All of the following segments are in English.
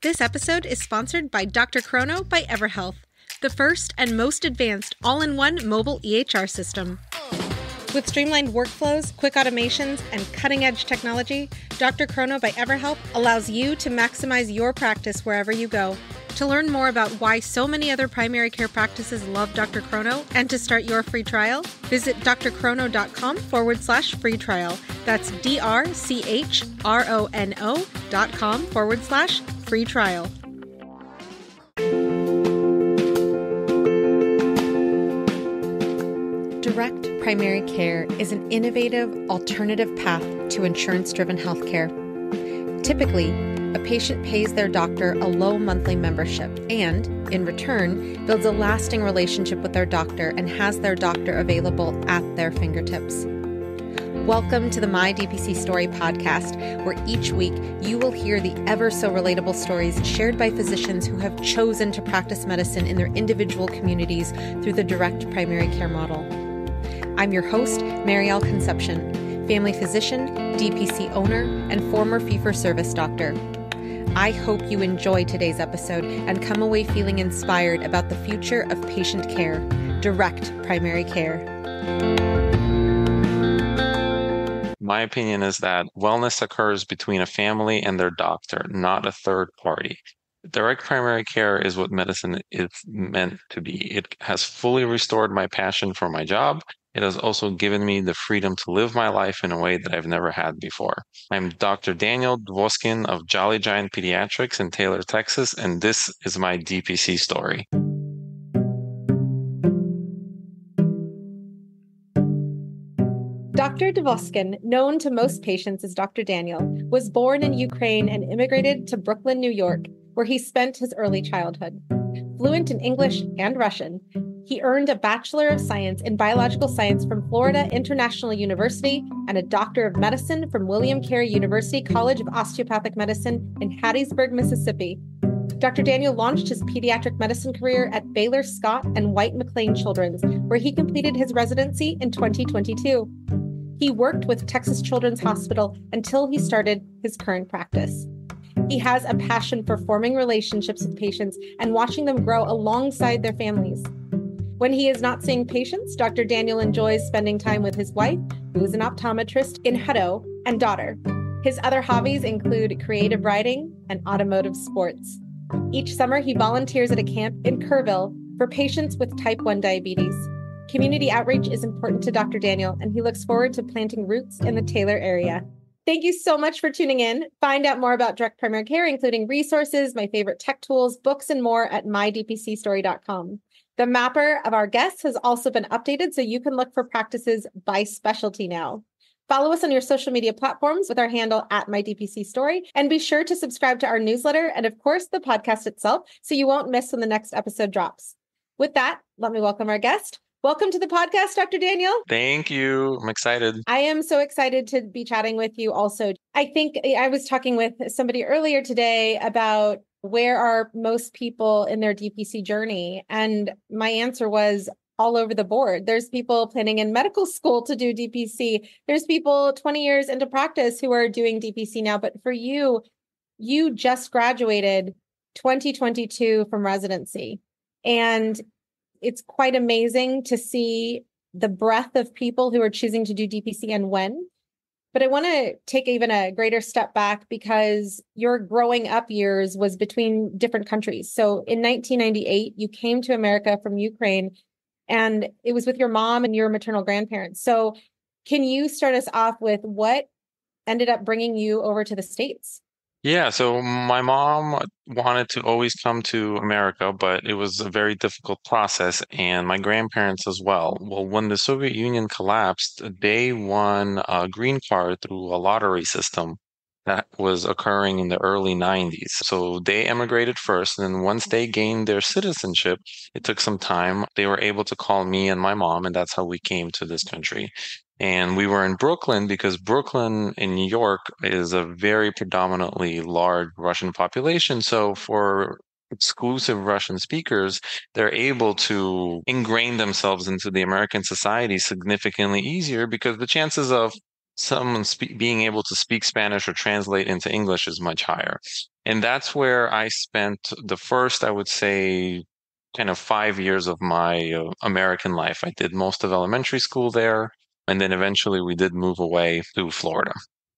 This episode is sponsored by Dr. Chrono by EverHealth, the first and most advanced all in one mobile EHR system. With streamlined workflows, quick automations, and cutting edge technology, Dr. Chrono by EverHealth allows you to maximize your practice wherever you go. To learn more about why so many other primary care practices love Dr. Chrono and to start your free trial, visit drchrono.com forward slash free trial. That's D R C H R O N O dot com forward slash free trial. Direct primary care is an innovative alternative path to insurance driven healthcare. Typically, a patient pays their doctor a low monthly membership and, in return, builds a lasting relationship with their doctor and has their doctor available at their fingertips. Welcome to the My DPC Story podcast, where each week you will hear the ever so relatable stories shared by physicians who have chosen to practice medicine in their individual communities through the direct primary care model. I'm your host, Maryal Concepcion, family physician, DPC owner, and former fee for service doctor. I hope you enjoy today's episode and come away feeling inspired about the future of patient care, direct primary care. My opinion is that wellness occurs between a family and their doctor, not a third party. Direct primary care is what medicine is meant to be. It has fully restored my passion for my job it has also given me the freedom to live my life in a way that I've never had before. I'm Dr. Daniel Dvoskin of Jolly Giant Pediatrics in Taylor, Texas, and this is my DPC story. Dr. Dvoskin, known to most patients as Dr. Daniel, was born in Ukraine and immigrated to Brooklyn, New York, where he spent his early childhood. Fluent in English and Russian, he earned a Bachelor of Science in Biological Science from Florida International University and a Doctor of Medicine from William Carey University College of Osteopathic Medicine in Hattiesburg, Mississippi. Dr. Daniel launched his pediatric medicine career at Baylor Scott and White McLane Children's, where he completed his residency in 2022. He worked with Texas Children's Hospital until he started his current practice. He has a passion for forming relationships with patients and watching them grow alongside their families. When he is not seeing patients, Dr. Daniel enjoys spending time with his wife, who is an optometrist in Hutto, and daughter. His other hobbies include creative writing and automotive sports. Each summer, he volunteers at a camp in Kerrville for patients with type 1 diabetes. Community outreach is important to Dr. Daniel, and he looks forward to planting roots in the Taylor area. Thank you so much for tuning in. Find out more about direct primary care, including resources, my favorite tech tools, books, and more at mydpcstory.com. The mapper of our guests has also been updated, so you can look for practices by specialty now. Follow us on your social media platforms with our handle at my DPC story. And be sure to subscribe to our newsletter and, of course, the podcast itself so you won't miss when the next episode drops. With that, let me welcome our guest. Welcome to the podcast, Dr. Daniel. Thank you. I'm excited. I am so excited to be chatting with you also. I think eh, I was talking with somebody earlier today about where are most people in their DPC journey? And my answer was all over the board. There's people planning in medical school to do DPC. There's people 20 years into practice who are doing DPC now. But for you, you just graduated 2022 from residency. And it's quite amazing to see the breadth of people who are choosing to do DPC and when. But I want to take even a greater step back because your growing up years was between different countries. So in 1998, you came to America from Ukraine and it was with your mom and your maternal grandparents. So can you start us off with what ended up bringing you over to the States? Yeah, so my mom wanted to always come to America, but it was a very difficult process, and my grandparents as well. Well, when the Soviet Union collapsed, they won a green card through a lottery system that was occurring in the early 90s. So they emigrated first, and then once they gained their citizenship, it took some time. They were able to call me and my mom, and that's how we came to this country. And we were in Brooklyn because Brooklyn in New York is a very predominantly large Russian population. So for exclusive Russian speakers, they're able to ingrain themselves into the American society significantly easier because the chances of someone spe- being able to speak Spanish or translate into English is much higher. And that's where I spent the first, I would say, kind of five years of my uh, American life. I did most of elementary school there. And then eventually we did move away to Florida.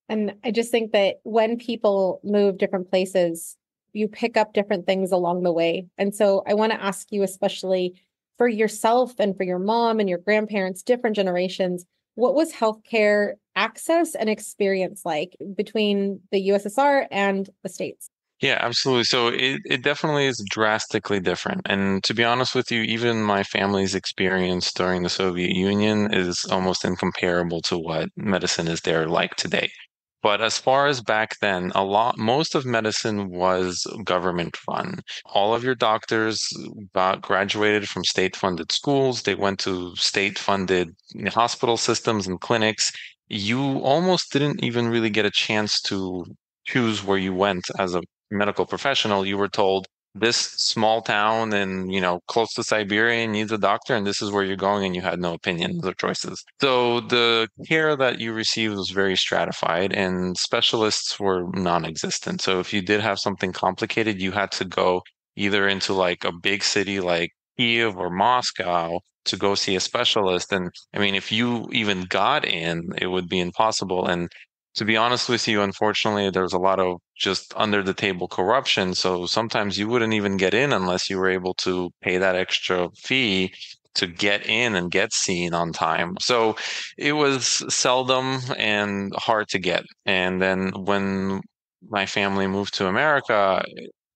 And I just think that when people move different places, you pick up different things along the way. And so I want to ask you, especially for yourself and for your mom and your grandparents, different generations, what was healthcare access and experience like between the USSR and the States? Yeah, absolutely. So it, it definitely is drastically different. And to be honest with you, even my family's experience during the Soviet Union is almost incomparable to what medicine is there like today. But as far as back then, a lot, most of medicine was government run. All of your doctors got graduated from state funded schools. They went to state funded hospital systems and clinics. You almost didn't even really get a chance to choose where you went as a medical professional. You were told, this small town and you know close to siberia needs a doctor and this is where you're going and you had no opinions or choices. So the care that you received was very stratified and specialists were non-existent. So if you did have something complicated you had to go either into like a big city like kiev or moscow to go see a specialist. And i mean if you even got in it would be impossible. And to be honest with you, unfortunately, there's a lot of just under the table corruption. So sometimes you wouldn't even get in unless you were able to pay that extra fee to get in and get seen on time. So it was seldom and hard to get. And then when my family moved to America,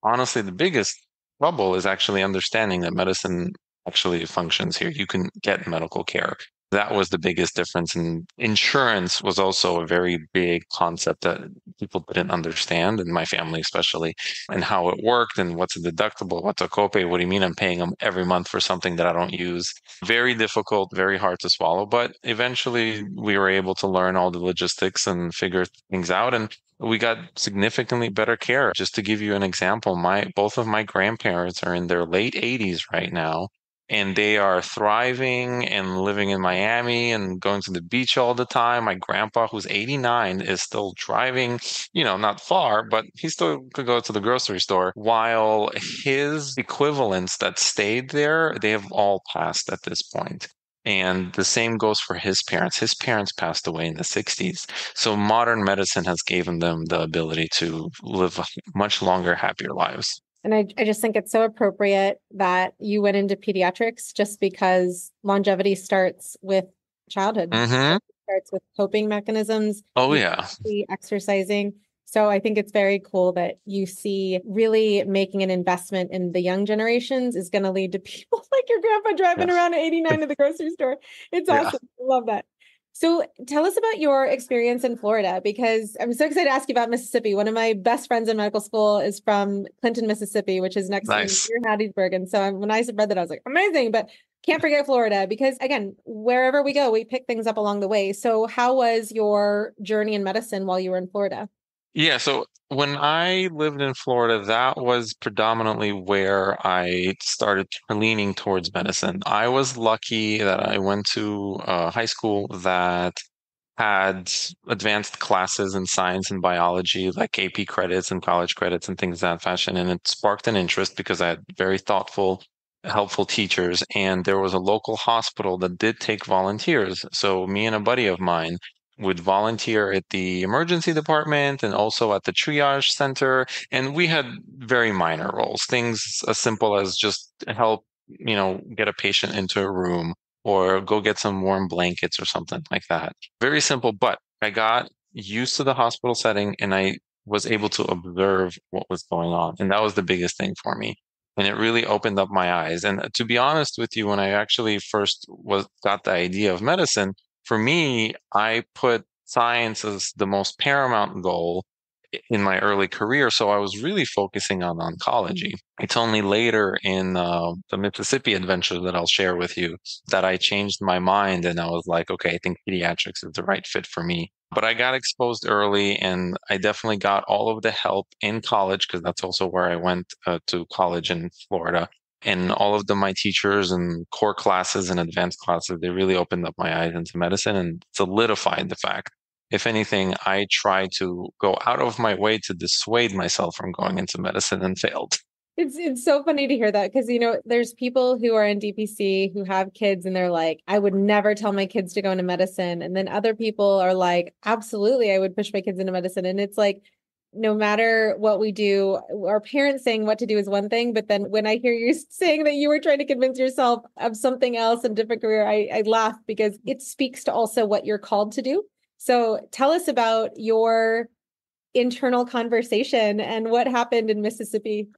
honestly, the biggest trouble is actually understanding that medicine actually functions here. You can get medical care that was the biggest difference. And insurance was also a very big concept that people didn't understand, and my family especially, and how it worked and what's a deductible, what's a copay. What do you mean I'm paying them every month for something that I don't use? Very difficult, very hard to swallow. But eventually we were able to learn all the logistics and figure things out. And we got significantly better care. Just to give you an example, my both of my grandparents are in their late 80s right now and they are thriving and living in Miami and going to the beach all the time. My grandpa, who's 89, is still driving, you know, not far, but he still could go to the grocery store. While his equivalents that stayed there, they have all passed at this point. And the same goes for his parents. His parents passed away in the 60s. So modern medicine has given them the ability to live much longer, happier lives. And I, I just think it's so appropriate that you went into pediatrics just because longevity starts with childhood. Mm-hmm. starts with coping mechanisms. Oh, yeah. Exercising. So I think it's very cool that you see really making an investment in the young generations is going to lead to people like your grandpa driving around at 89 to the grocery store. It's awesome. Yeah. Love that. So tell us about your experience in Florida because I'm so excited to ask you about Mississippi. One of my best friends in medical school is from Clinton, Mississippi, which is next nice. to Hattiesburg. And so when I read that, I was like, amazing. But can't forget Florida because again, wherever we go, we pick things up along the way. So how was your journey in medicine while you were in Florida? Yeah, so when I lived in Florida, that was predominantly where I started leaning towards medicine. I was lucky that I went to a high school that had advanced classes in science and biology, like AP credits and college credits and things that fashion. And it sparked an interest because I had very thoughtful, helpful teachers. And there was a local hospital that did take volunteers. So me and a buddy of mine would volunteer at the emergency department and also at the triage center. And we had very minor roles, things as simple as just help, you know, get a patient into a room or go get some warm blankets or something like that. Very simple, but I got used to the hospital setting and I was able to observe what was going on. And that was the biggest thing for me. And it really opened up my eyes. And to be honest with you, when I actually first was got the idea of medicine, for me, I put science as the most paramount goal in my early career. So I was really focusing on oncology. It's only later in uh, the Mississippi adventure that I'll share with you that I changed my mind and I was like, okay, I think pediatrics is the right fit for me. But I got exposed early and I definitely got all of the help in college because that's also where I went uh, to college in Florida and all of the my teachers and core classes and advanced classes they really opened up my eyes into medicine and solidified the fact If anything, I tried to go out of my way to dissuade myself from going into medicine and failed. It's it's so funny to hear that because you know there's people who are in DPC who have kids and they're like I would never tell my kids to go into medicine and then other people are like absolutely I would push my kids into medicine and it's like no matter what we do our parents saying what to do is one thing but then when I hear you saying that you were trying to convince yourself of something else and different career I, I laugh because it speaks to also what you're called to do. So tell us about your internal conversation and what happened in Mississippi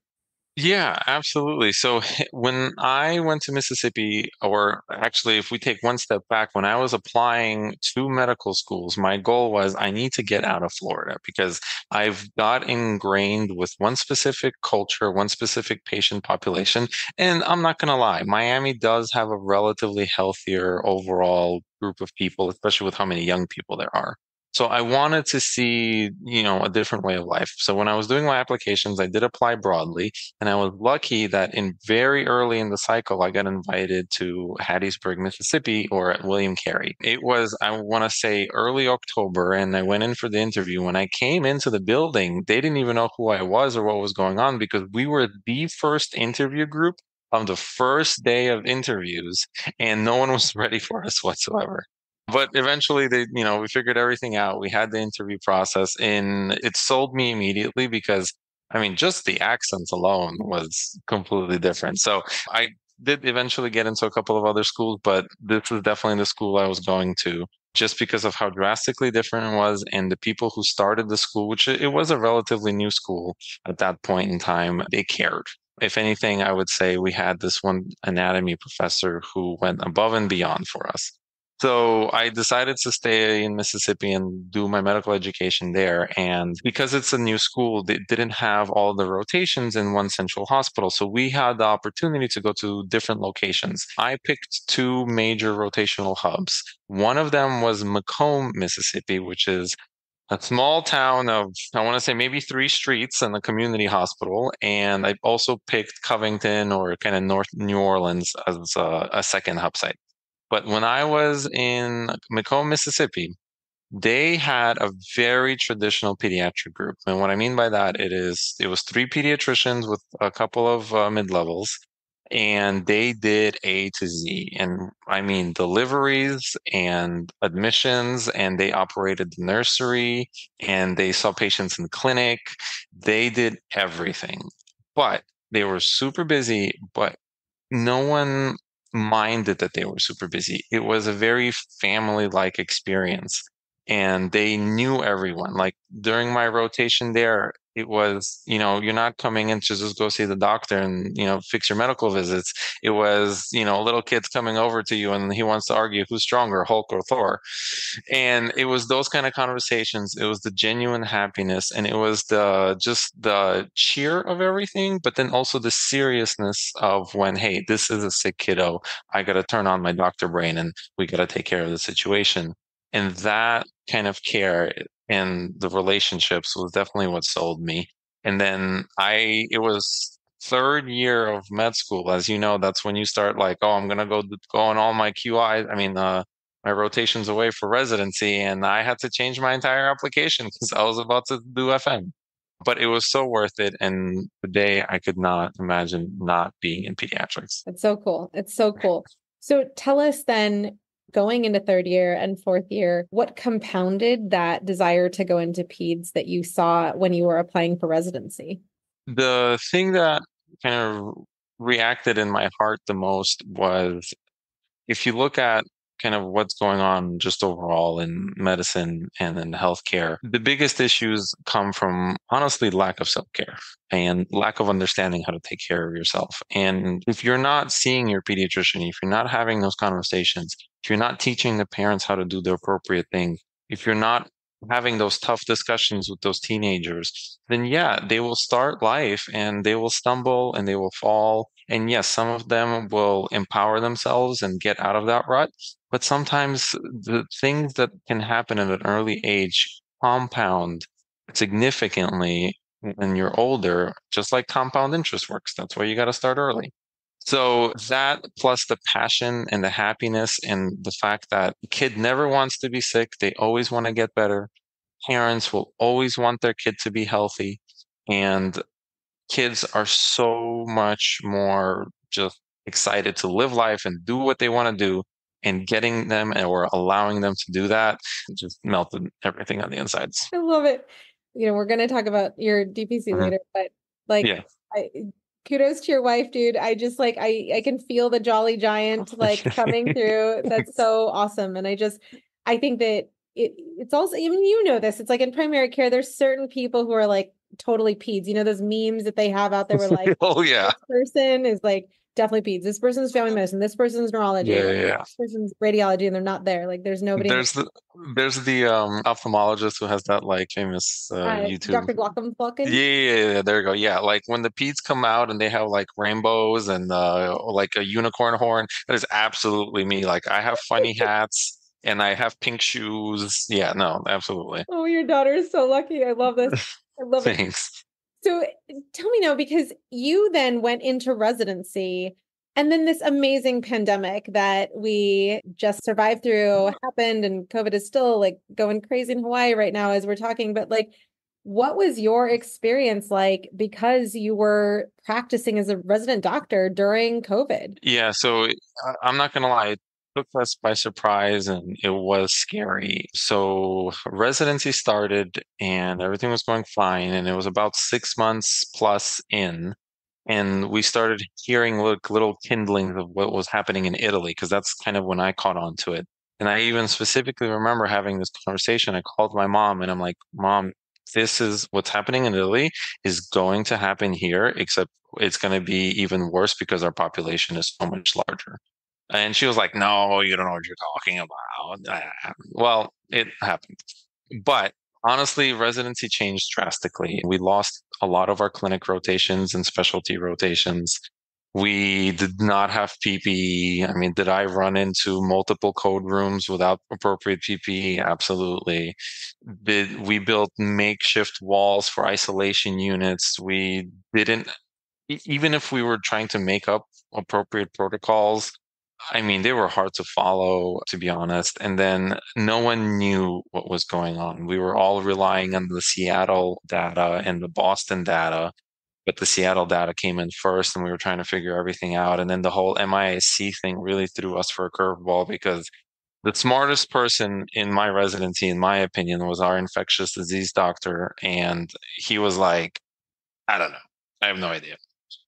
yeah, absolutely. So when I went to Mississippi, or actually, if we take one step back, when I was applying to medical schools, my goal was I need to get out of Florida because I've got ingrained with one specific culture, one specific patient population. And I'm not going to lie, Miami does have a relatively healthier overall group of people, especially with how many young people there are. So I wanted to see, you know, a different way of life. So when I was doing my applications, I did apply broadly, and I was lucky that in very early in the cycle, I got invited to Hattiesburg, Mississippi, or at William Carey. It was, I want to say, early October, and I went in for the interview. When I came into the building, they didn't even know who I was or what was going on because we were the first interview group on the first day of interviews, and no one was ready for us whatsoever but eventually they you know we figured everything out. We had the interview process and it sold me immediately because i mean just the accents alone was completely different. So i did eventually get into a couple of other schools but this was definitely the school i was going to just because of how drastically different it was and the people who started the school which it was a relatively new school at that point in time they cared. If anything i would say we had this one anatomy professor who went above and beyond for us so I decided to stay in Mississippi and do my medical education there. And because it's a new school, they didn't have all the rotations in one central hospital. So we had the opportunity to go to different locations. I picked two major rotational hubs. One of them was McComb, Mississippi, which is a small town of i want to say maybe three streets and a community hospital and i also picked covington or kind of north new orleans as a, a second hub site but when I was in McComb, Mississippi, they had a very traditional pediatric group. And what I mean by that, it is it was three pediatricians with a couple of uh, mid levels, and they did A to Z. And I mean deliveries and admissions, and they operated the nursery, and they saw patients in clinic. They did everything, but they were super busy. But no one minded that they were super busy. It was a very family like experience. And they knew everyone. Like during my rotation there, it was you know you're not coming in to just go see the doctor and you know fix your medical visits. It was you know little kids coming over to you and he wants to argue who's stronger hulk or thor. And it was those kind of conversations. It was the genuine happiness and it was the just the cheer of everything but then also the seriousness of when hey this is a sick kiddo. I got to turn on my doctor brain and we got to take care of the situation. And that kind of care and the relationships was definitely what sold me. And then I, it was third year of med school. As you know, that's when you start like, oh, I'm gonna go go on all my QI. I mean, uh, my rotations away for residency, and I had to change my entire application because I was about to do FM. But it was so worth it, and today I could not imagine not being in pediatrics. It's so cool. It's so cool. So tell us then going into third year and fourth year, what compounded that desire to go into PEDS that you saw when you were applying for residency? The thing that kind of reacted in my heart the most was if you look at kind of what's going on just overall in medicine and in healthcare, the biggest issues come from honestly lack of self care and lack of understanding how to take care of yourself. And if you're not seeing your pediatrician, if you're not having those conversations, if you're not teaching the parents how to do the appropriate thing, if you're not having those tough discussions with those teenagers, then yeah, they will start life and they will stumble and they will fall. And yes, some of them will empower themselves and get out of that rut. But sometimes the things that can happen at an early age compound significantly when you're older, just like compound interest works. That's why you got to start early. So that plus the passion and the happiness and the fact that the kid never wants to be sick, they always want to get better. Parents will always want their kid to be healthy. And kids are so much more just excited to live life and do what they want to do and getting them or allowing them to do that just melted everything on the insides. I love it. You know, we're going to talk about your DPC mm-hmm. later, but like, yeah. I, kudos to your wife, dude. I just like, I, I can feel the jolly giant like coming through. That's so awesome. And I just, I think that it, it's also, even you know this, it's like in primary care, there's certain people who are like totally peds. You know, those memes that they have out there where like, oh yeah, person is like, definitely peds. This person's family medicine. This person's neurology. Yeah, yeah. This person's radiology, and they're not there. Like, there's nobody. There's the there's the um ophthalmologist who has that like famous uh, uh YouTube. Dr. Glockham Yeah, yeah, yeah, there you go. Yeah, like when the peds come out and they have like rainbows and uh like a unicorn horn. That is absolutely me. Like I have funny hats. And I have pink shoes. Yeah, no, absolutely. Oh, your daughter is so lucky. I love this. I love it. Thanks. it. So tell me now, because you then went into residency and then this amazing pandemic that we just survived through mm-hmm. happened, and COVID is still like going crazy in Hawaii right now as we're talking. But like, what was your experience like because you were practicing as a resident doctor during COVID? Yeah, so I'm not going to lie, took us by surprise and it was scary. So residency started and everything was going fine. And it was about six months plus in. And we started hearing like little kindlings of what was happening in Italy, because that's kind of when I caught on to it. And I even specifically remember having this conversation. I called my mom and I'm like, Mom, this is what's happening in Italy is going to happen here, except it's going to be even worse because our population is so much larger. And she was like, No, you don't know what you're talking about. Well, it happened. But honestly, residency changed drastically. We lost a lot of our clinic rotations and specialty rotations. We did not have PPE. I mean, did I run into multiple code rooms without appropriate PPE? Absolutely. Did we built makeshift walls for isolation units? We didn't, even if we were trying to make up appropriate protocols, I mean, they were hard to follow, to be honest. And then no one knew what was going on. We were all relying on the Seattle data and the Boston data, but the Seattle data came in first and we were trying to figure everything out. And then the whole MIS-C thing really threw us for a curveball because the smartest person in my residency, in my opinion, was our infectious disease doctor. And he was like, I don't know. I have no idea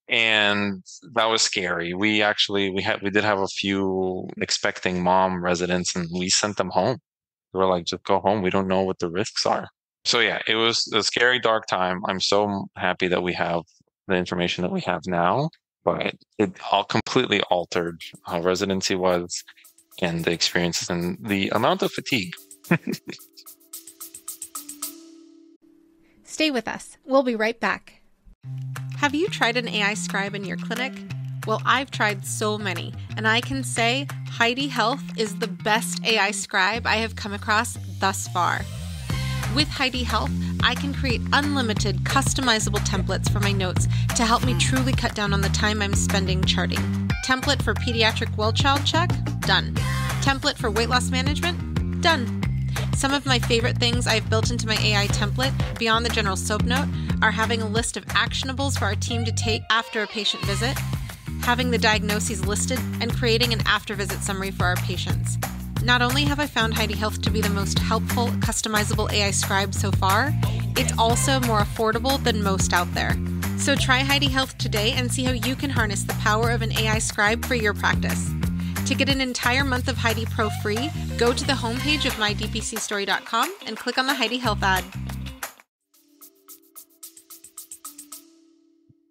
and that was scary. We actually we had we did have a few expecting mom residents, and we sent them home. We were like, just go home. We don't know what the risks are. So yeah, it was a scary, dark time. I'm so happy that we have the information that we have now, but it all completely altered how residency was and the experiences and the amount of fatigue. Stay with us. We'll be right back. Have you tried an AI scribe in your clinic? Well, I've tried so many, and I can say Heidi Health is the best AI scribe I have come across thus far. With Heidi Health, I can create unlimited customizable templates for my notes to help me truly cut down on the time I'm spending charting. Template for pediatric well child check? Done. Template for weight loss management? Done. Some of my favorite things I've built into my AI template, beyond the general soap note, are having a list of actionables for our team to take after a patient visit, having the diagnoses listed, and creating an after visit summary for our patients. Not only have I found Heidi Health to be the most helpful, customizable AI scribe so far, it's also more affordable than most out there. So try Heidi Health today and see how you can harness the power of an AI scribe for your practice. To get an entire month of Heidi Pro free, go to the homepage of mydpcstory.com and click on the Heidi Health ad.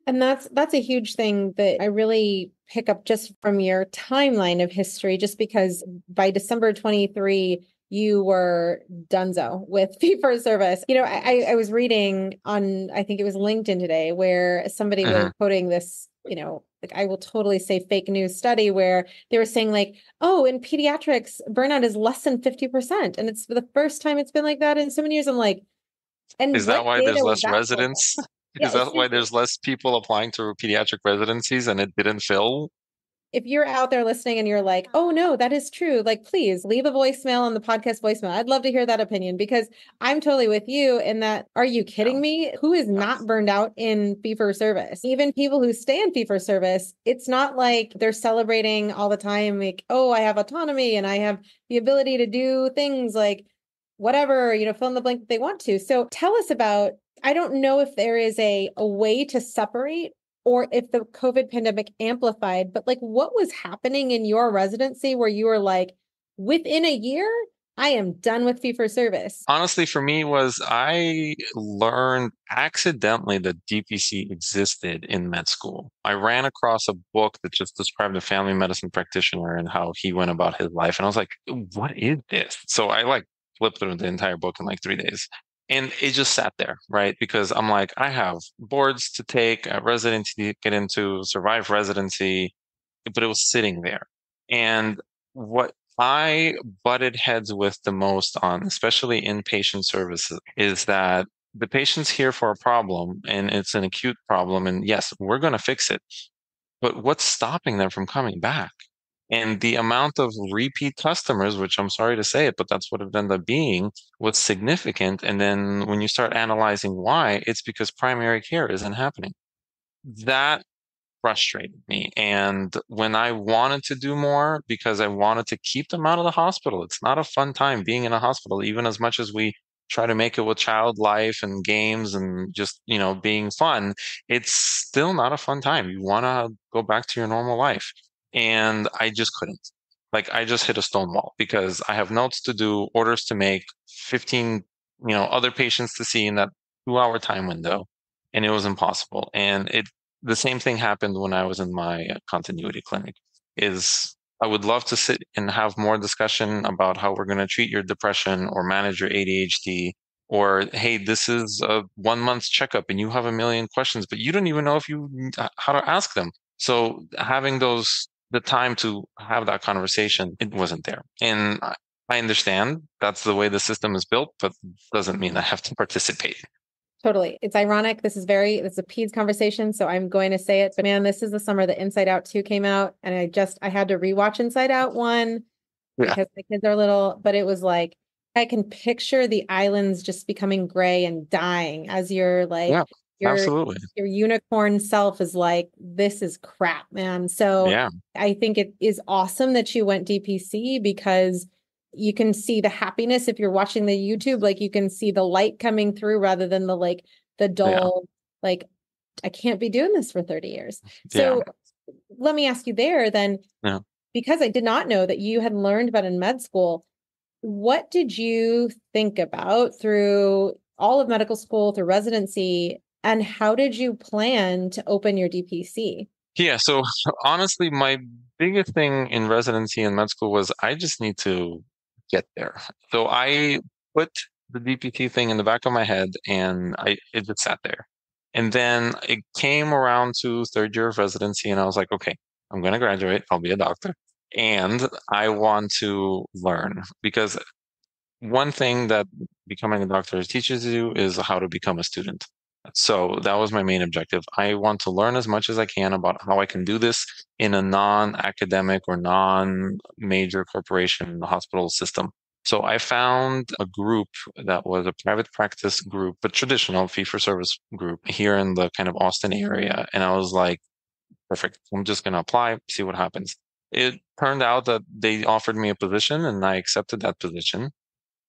And that's that's a huge thing that I really pick up just from your timeline of history, just because by December 23, you were donezo with fee for service. You know, I, I was reading on, I think it was LinkedIn today, where somebody uh-huh. was quoting this, you know, like I will totally say fake news study where they were saying like, oh, in pediatrics, burnout is less than 50%. And it's for the first time it's been like that in so many years. I'm like, and is that why there's less residents? yeah, is that why there's less people applying to pediatric residencies and it didn't fill if you're out there listening and you're like, oh no, that is true, like please leave a voicemail on the podcast voicemail. I'd love to hear that opinion because I'm totally with you in that. Are you kidding me? Who is not burned out in fee for service? Even people who stay in fee for service, it's not like they're celebrating all the time, like, oh, I have autonomy and I have the ability to do things like whatever, you know, fill in the blank that they want to. So tell us about I don't know if there is a, a way to separate or if the COVID pandemic amplified, but like what was happening in your residency where you were like, within a year, I am done with fee for service? Honestly, for me was I learned accidentally that DPC existed in med school. I ran across a book that just described a family medicine practitioner and how he went about his life. And I was like, what is this? So I like flipped through the entire book in like three days and it just sat there right? Because i'm like i have boards to take a residency to get into survive residency but it was sitting there. And what i butted heads with the most on especially inpatient services is that the patient's here for a problem and it's an acute problem and yes we're going to fix it but what's stopping them from coming back and the amount of repeat customers, which I'm sorry to say it, but that's what it ended up being, was significant. And then when you start analyzing why, it's because primary care isn't happening. That frustrated me. And when I wanted to do more because I wanted to keep them out of the hospital, it's not a fun time being in a hospital, even as much as we try to make it with child life and games and just, you know, being fun, it's still not a fun time. You want to go back to your normal life and I just couldn't. Like I just hit a stone wall because I have notes to do, orders to make, 15, you know, other patients to see in that two hour time window. And it was impossible. And it the same thing happened when I was in my uh, continuity clinic is I would love to sit and have more discussion about how we're going to treat your depression or manage your ADHD or hey this is a one month checkup and you have a million questions but you don't even know if you how to ask them so having those the time to have that conversation, it wasn't there. And I understand that's the way the system is built, but doesn't mean I have to participate. Totally. It's ironic. This is very, it's a PEDS conversation. So I'm going to say it. But man, this is the summer that Inside Out 2 came out. And I just, I had to rewatch Inside Out 1 yeah. because the kids are little, but it was like, I can picture the islands just becoming gray and dying as you're like yeah. Your, Absolutely. Your unicorn self is like, this is crap, man. So yeah. I think it is awesome that you went DPC because you can see the happiness if you're watching the YouTube, like you can see the light coming through rather than the like the dull, yeah. like, I can't be doing this for 30 years. So yeah. let me ask you there then, yeah. because I did not know that you had learned about in med school. What did you think about through all of medical school, through residency, and how did you plan to open your DPC? Yeah, so honestly, my biggest thing in residency and med school was I just need to get there. So I put the DPC thing in the back of my head and I it just sat there. And then it came around to third year of residency and I was like, okay, I'm going to graduate. I'll be a doctor. And I want to learn because one thing that becoming a doctor teaches you is how to become a student. So that was my main objective. I want to learn as much as I can about how I can do this in a non academic or non major corporation hospital system. So I found a group that was a private practice group, but traditional fee for service group here in the kind of Austin area. And I was like, perfect. I'm just going to apply, see what happens. It turned out that they offered me a position and I accepted that position.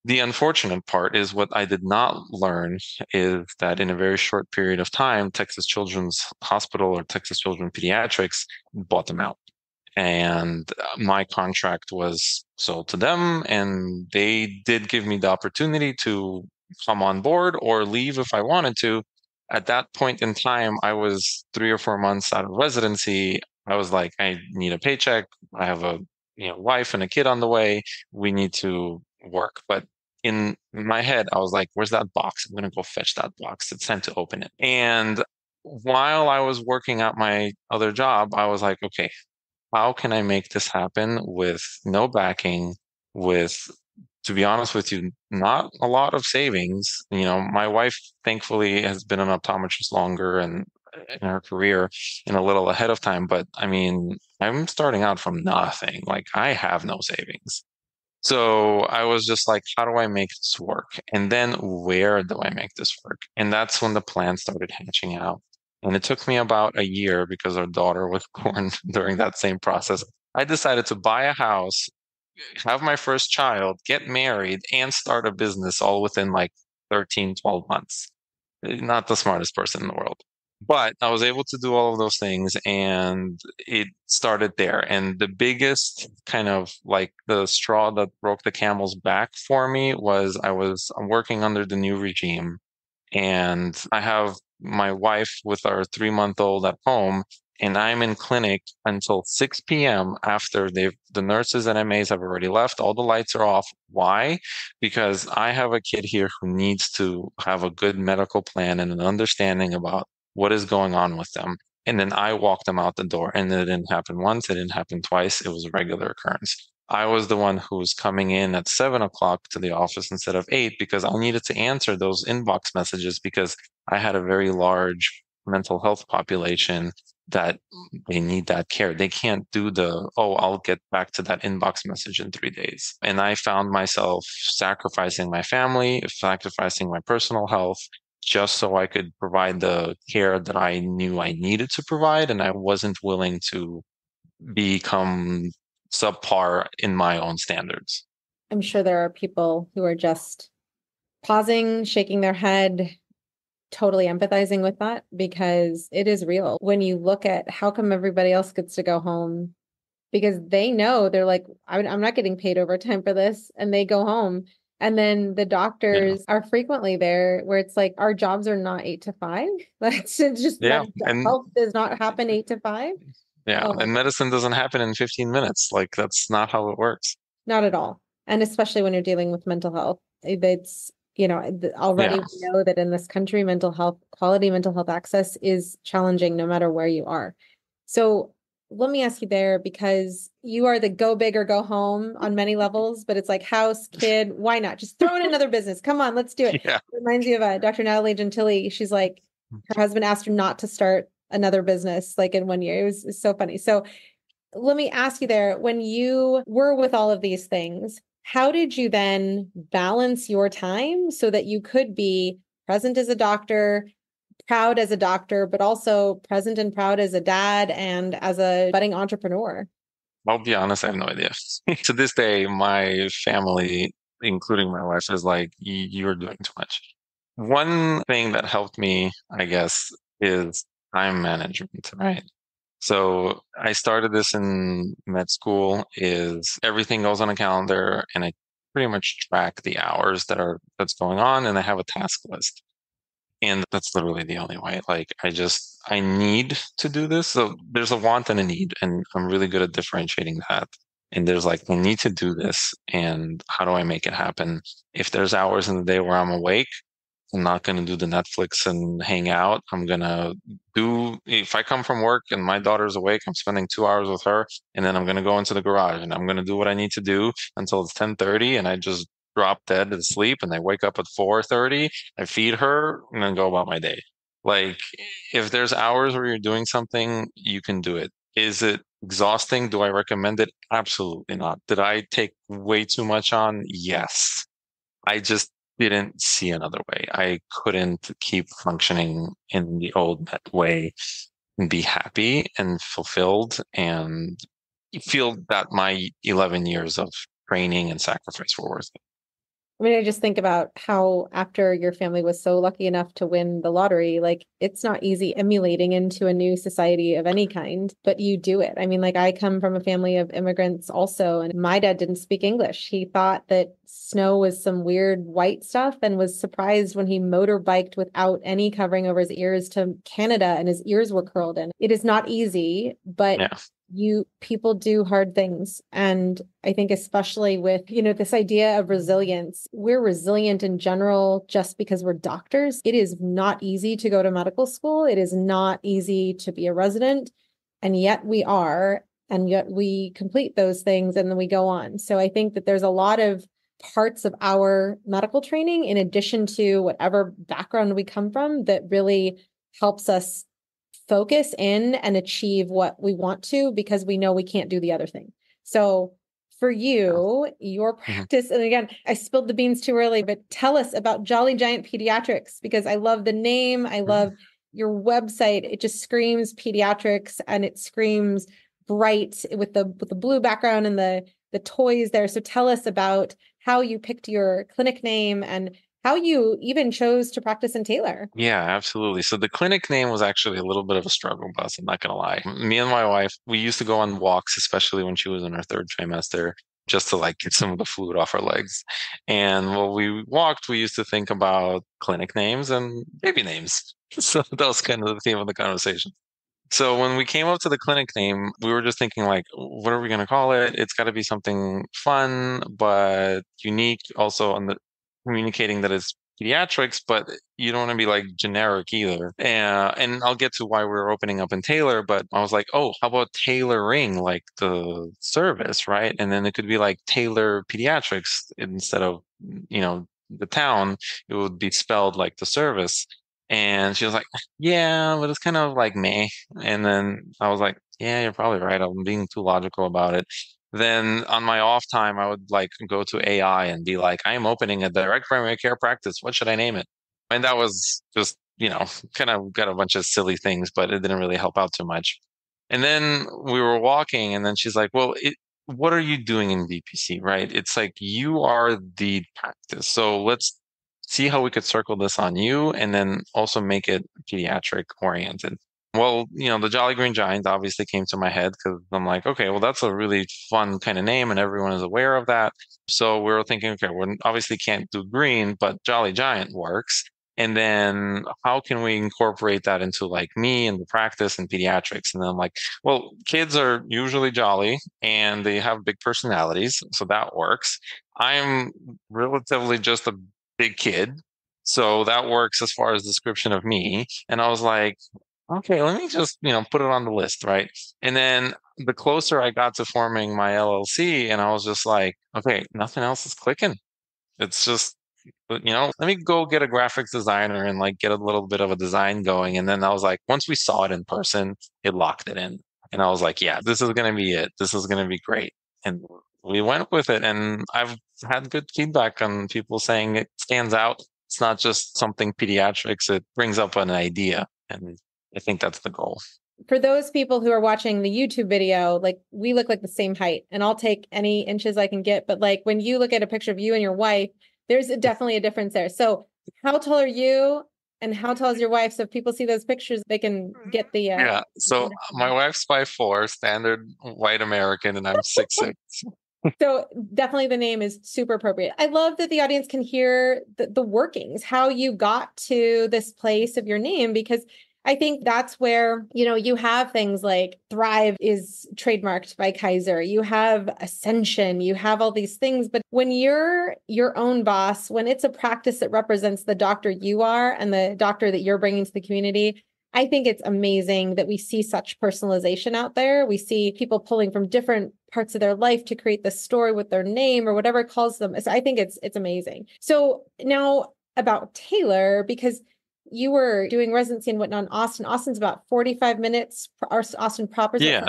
The unfortunate part is what I did not learn is that in a very short period of time, Texas Children's Hospital or Texas Children's Pediatrics bought them out. And uh, my contract was sold to them, and they did give me the opportunity to come on board or leave if I wanted to. At that point in time, I was three or four months out of residency. I was like, I need a paycheck. I have a you know wife and a kid on the way. We need to work. But in my head, I was like, where's that box? I'm going to go fetch that box. It's time to open it. And while I was working at my other job, I was like, okay, how can I make this happen with no backing, with, to be honest with you, not a lot of savings. You know, my wife thankfully has been an optometrist longer and eh, in her career and a little ahead of time. But I mean, I'm starting out from nothing. Like I have no savings. So I was just like, how do I make this work? And then where do I make this work? And that's when the plan started hatching out. And it took me about a year because our daughter was born during that same process. I decided to buy a house, have my first child, get married, and start a business all within like 13, 12 months. Eh, not the smartest person in the world. But I was able to do all of those things and it started there. And the biggest kind of like the straw that broke the camel's back for me was I was working under the new regime and I have my wife with our three month old at home and I'm in clinic until 6 p.m. after they've the nurses and MAs have already left. All the lights are off. Why? Because I have a kid here who needs to have a good medical plan and an understanding about what is going on with them. And then I walk them out the door. And it didn't happen once, it didn't happen twice. It was a regular occurrence. I was the one who was coming in at seven o'clock to the office instead of eight because I needed to answer those inbox messages because I had a very large mental health population that they need that care. They can't do the, oh, I'll get back to that inbox message in three days. And I found myself sacrificing my family, sacrificing my personal health just so I could provide the care that I knew I needed to provide. And I wasn't willing to become subpar in my own standards. I'm sure there are people who are just pausing, shaking their head, totally empathizing with that because it is real. When you look at how come everybody else gets to go home because they know they're like, I'm not getting paid overtime for this. And they go home and then the doctors yeah. are frequently there where it's like our jobs are not eight to five. That's just yeah. and health does not happen eight to five. Yeah. Oh. And medicine doesn't happen in 15 minutes. Like that's not how it works. Not at all. And especially when you're dealing with mental health, eh, it's, you know, eh, already yeah. we know that in this country, mental health, quality mental health access is challenging no matter where you are. So let me ask you there because you are the go big or go home on many levels, but it's like house, kid, why not? Just throw in another business. Come on, let's do it. Yeah. it reminds me of uh, Dr. Natalie Gentile. She's like, her husband asked her not to start another business like in one year. It was, it was so funny. So let me ask you there when you were with all of these things, how did you then balance your time so that you could be present as a doctor, proud as a doctor, but also present and proud as a dad and as a budding entrepreneur? I'll be honest, I have no idea. to this day, my family, including my wife, is like, you're doing too much. One thing that helped me, I guess, is time management, right? So I started this in med school is everything goes on a calendar and I pretty much track the hours that are that's going on and I have a task list. And that's literally the only way. Like I just, I need to do this. So there's a want and a need. And I'm really good at differentiating that. And there's like, I need to do this. And how do I make it happen? If there's hours in the day where I'm awake, I'm not going to do the Netflix and hang out. I'm going to do, if I come from work and my daughter's awake, I'm spending two hours with her and then I'm going to go into the garage and I'm going to do what I need to do until it's 1030 and I just drop dead to sleep and they wake up at 4.30 i feed her and then go about my day. Like if there's hours where you're doing something you can do it. Is it exhausting? Do i recommend it? Absolutely not. Did i take way too much on? Yes. I just didn't see another way. I couldn't keep functioning in the old way and be happy and fulfilled and feel that my 11 years of training and sacrifice were worth it I mean, I just think about how after your family was so lucky enough to win the lottery, like it's not easy emulating into a new society of any kind, but you do it. I mean, like I come from a family of immigrants also, and my dad didn't speak English. He thought that snow was some weird white stuff and was surprised when he motorbiked without any covering over his ears to Canada and his ears were curled in. It is not easy, but yeah you people do hard things. And i think especially with you know this idea of resilience we're resilient in general just because we're doctors. It is not easy to go to medical school. It is not easy to be a resident. And yet we are and yet we complete those things and then we go on. So i think that there's a lot of parts of our medical training in addition to whatever background we come from that really helps us focus in and achieve what we want to because we know we can't do the other thing. So for you, your Mm-hmm. practice, and again, I spilled the beans too early, but tell us about Jolly Giant Pediatrics because I love the name. I Mm-hmm. love your website. It just screams pediatrics and it screams bright with the with the blue background and the the toys there. So tell us about how you picked your clinic name and how you even chose to practice in Taylor. Yeah, absolutely. So the clinic name was actually a little bit of a struggle, Buzz. I'm not going to lie. Me and my wife, we used to go on walks, especially when she was in her third trimester, just to like get some of the fluid off our legs. And while we walked, we used to think about clinic names and baby names. So that was kind of the theme of the conversation. So when we came up to the clinic name, we were just thinking like, what are we going to call it? It's got to be something fun but unique. Also, on the communicating that it's pediatrics, but you don't want to be like generic either. Uh, and I'll get to why we're opening up in Taylor, but I was like, oh, how about tailoring like the service, right? And then it could be like Taylor Pediatrics instead of, you know, the town, it would be spelled like the service. And she was like, yeah, but it's kind of like me. And then I was like, yeah, you're probably right. I'm being too logical about it. Then on my off time, I would like go to AI and be like, I am opening a direct primary care practice. What should I name it? And that was just, you know, kind of got a bunch of silly things, but it didn't really help out too much. And then we were walking, and then she's like, Well, it, what are you doing in DPC, right? It's like you are the practice. So let's see how we could circle this on you and then also make it pediatric oriented. Well, you know, the Jolly Green Giant obviously came to my head because I'm like, okay, well, that's a really fun kind of name and everyone is aware of that. So we were thinking, okay, we obviously can't do green, but Jolly Giant works. And then how can we incorporate that into like me and the practice and pediatrics? And then I'm like, well, kids are usually jolly and they have big personalities. So that works. I'm relatively just a big kid. So that works as far as description of me. And I was like, okay, let me just, you know, put it on the list, right? And then the closer I got to forming my LLC, and I was just like, okay, nothing else is clicking. It's just, you know, let me go get a graphics designer and like get a little bit of a design going. And then I was like, once we saw it in person, it locked it in. And I was like, yeah, this is going to be it. This is going to be great. And we went with it. And I've had good feedback on people saying it stands out. It's not just something pediatrics, it brings up an idea. And I think that's the goal. For those people who are watching the YouTube video, like we look like the same height, and I'll take any inches I can get. But like when you look at a picture of you and your wife, there's definitely a difference there. So, how tall are you, and how tall is your wife? So if people see those pictures, they can get the. Uh, yeah. So my wife's five four, standard white American, and I'm six six. So definitely the name is super appropriate. I love that the audience can hear the, the workings, how you got to this place of your name, because I think that's where, you know, you have things like Thrive is trademarked by Kaiser. You have Ascension, you have all these things, but when you're your own boss, when it's a practice that represents the doctor you are and the doctor that you're bringing to the community, I think it's amazing that we see such personalization out there. We see people pulling from different parts of their life to create the story with their name or whatever calls them. So I think it's it's amazing. So now about Taylor, because you were doing residency and whatnot in Austin. Austin's about 45 minutes, or Austin proper. Yeah.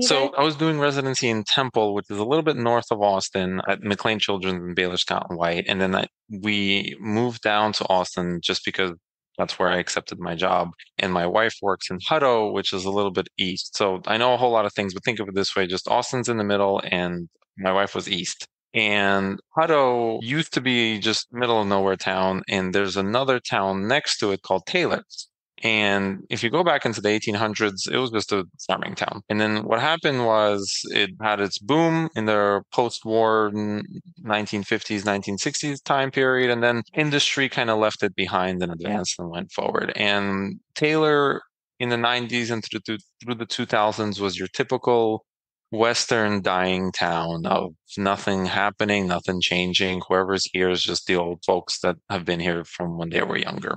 So I was doing residency in Temple, which is a little bit north of Austin at McLane Children's and Baylor Scott and White. And then I, we moved down to Austin just because that's where I accepted my job. And my wife works in Hutto, which is a little bit east. So I know a whole lot of things, but think of it this way just Austin's in the middle, and my wife was east. And Hutto used to be just middle of nowhere town, and there's another town next to it called Taylor. And if you go back into the 1800s, it was just a farming town. And then what happened was it had its boom in the post-war 1950s, 1960s time period, and then industry kind of left it behind and advanced and went forward. And Taylor in the 90s and through the, through the 2000s was your typical Western dying town of nothing happening, nothing changing. Whoever's here is just the old folks that have been here from when they were younger.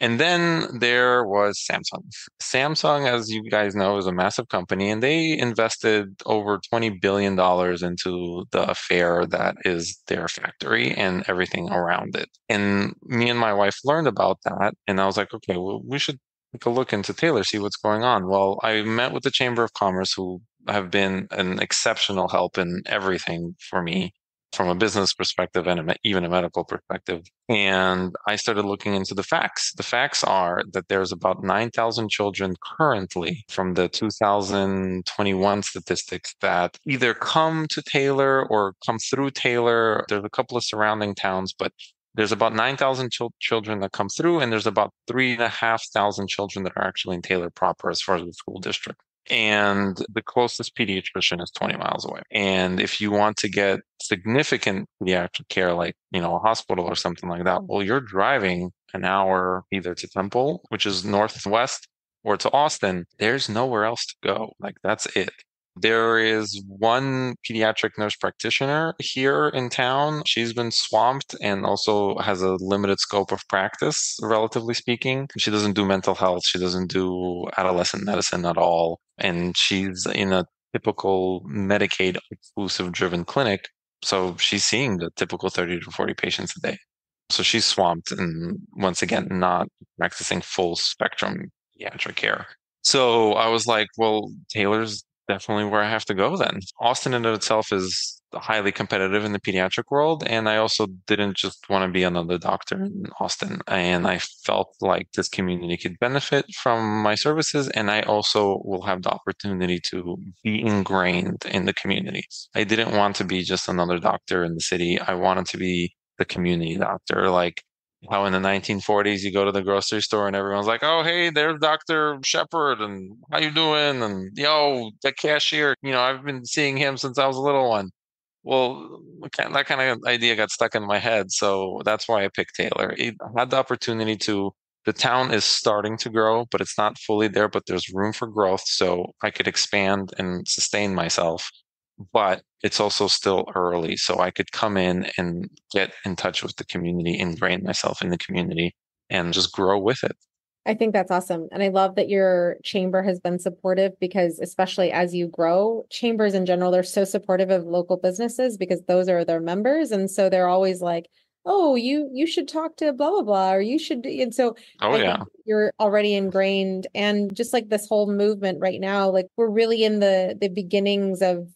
And then there was Samsung. Samsung, as you guys know, is a massive company, and they invested over $20 billion into the affair that is their factory and everything around it. And me and my wife learned about that. And I was like, okay, well, we should take a look into Taylor, see what's going on. Well, I met with the Chamber of Commerce, who have been an exceptional help in everything for me from a business perspective and even a medical perspective. And I started looking into the facts. The facts are that there's about 9,000 children currently from the 2021 statistics that either come to Taylor or come through Taylor. There's a couple of surrounding towns, but there's about 9,000 ch- children that come through, and there's about 3,500 children that are actually in Taylor proper as far as the school district and the closest pediatrician is 20 miles away. And if you want to get significant pediatric care, like, you know, a hospital or something like that, well, you're driving an hour either to Temple, which is northwest, or to Austin. There's nowhere else to go. Like, that's it. There is one pediatric nurse practitioner here in town. She's been swamped and also has a limited scope of practice, relatively speaking. She doesn't do mental health. She doesn't do adolescent medicine at all. And she's in a typical Medicaid exclusive driven clinic. So she's seeing the typical 30 to 40 patients a day. So she's swamped and once again, not practicing full spectrum pediatric care. So I was like, well, Taylor's definitely where I have to go then. Austin in itself is highly competitive in the pediatric world. And I also didn't just want to be another doctor in Austin. And I felt like this community could benefit from my services. And I also will have the opportunity to be ingrained in the community. I didn't want to be just another doctor in the city. I wanted to be the community doctor. Like how in the 1940s you go to the grocery store and everyone's like, "Oh, hey, there's Doctor Shepard, and how you doing?" And yo, the cashier, you know, I've been seeing him since I was a little one. Well, that kind of idea got stuck in my head, so that's why I picked Taylor. I had the opportunity to. The town is starting to grow, but it's not fully there. But there's room for growth, so I could expand and sustain myself but it's also still early. So I could come in and get in touch with the community, ingrain myself in the community, and just grow with it. I think that's awesome. And I love that your chamber has been supportive because, especially as you grow, chambers in general, they're so supportive of local businesses because those are their members. And so they're always like, oh, you you should talk to blah blah blah, or you should. And so, oh I yeah, you're already ingrained, and just like this whole movement right now, like we're really in the the beginnings of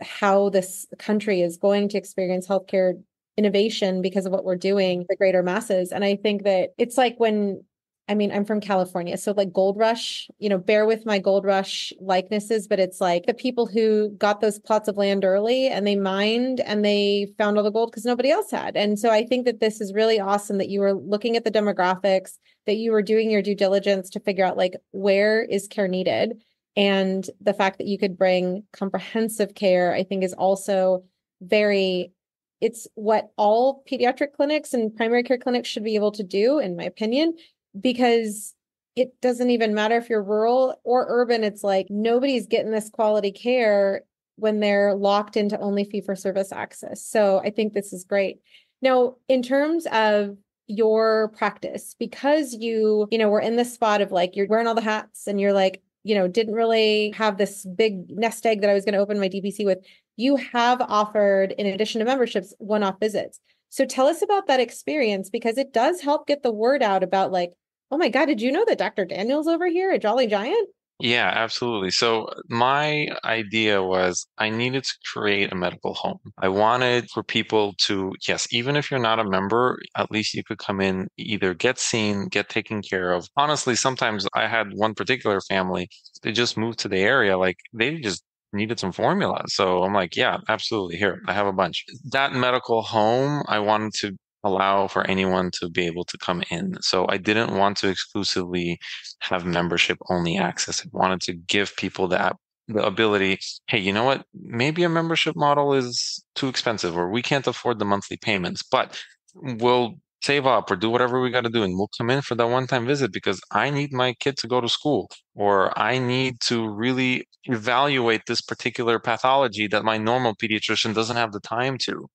how this country is going to experience healthcare innovation because of what we're doing the greater masses. And i think that it's like when i mean i'm from california so like gold rush you know bear with my gold rush likenesses but it's like the people who got those plots of land early and they mined and they found all the gold because nobody else had. And so i think that this is really awesome that you were looking at the demographics that you were doing your due diligence to figure out like where is care needed and the fact that you could bring comprehensive care, I think, is also very, it's what all pediatric clinics and primary care clinics should be able to do, in my opinion, because it doesn't even matter if you're rural or urban. It's like nobody's getting this quality care when they're locked into only fee for service access. So I think this is great. Now, in terms of your practice, because you, you know, we're in this spot of like you're wearing all the hats and you're like, you know, didn't really have this big nest egg that I was going to open my DPC with, you have offered, in addition to memberships, one off visits. So tell us about that experience because it does help get the word out about, like, oh my God, did you know that Dr. Daniel's over here at Jolly Giant? Yeah, absolutely. So my idea was I needed to create a medical home. I wanted for people to, yes, even if you're not a member, at least you could come in, either get seen, get taken care of. Honestly, sometimes I had one particular family, they just moved to the area, like they just needed some formula. So I'm like, yeah, absolutely. Here, I have a bunch. That medical home, I wanted to allow for anyone to be able to come in. So I didn't want to exclusively have membership only access. I wanted to give people that the ability, hey, you know what? Maybe a membership model is too expensive or we can't afford the monthly payments, but we'll save up or do whatever we got to do and we'll come in for that one time visit because I need my kid to go to school or I need to really evaluate this particular pathology that my normal pediatrician doesn't have the time to.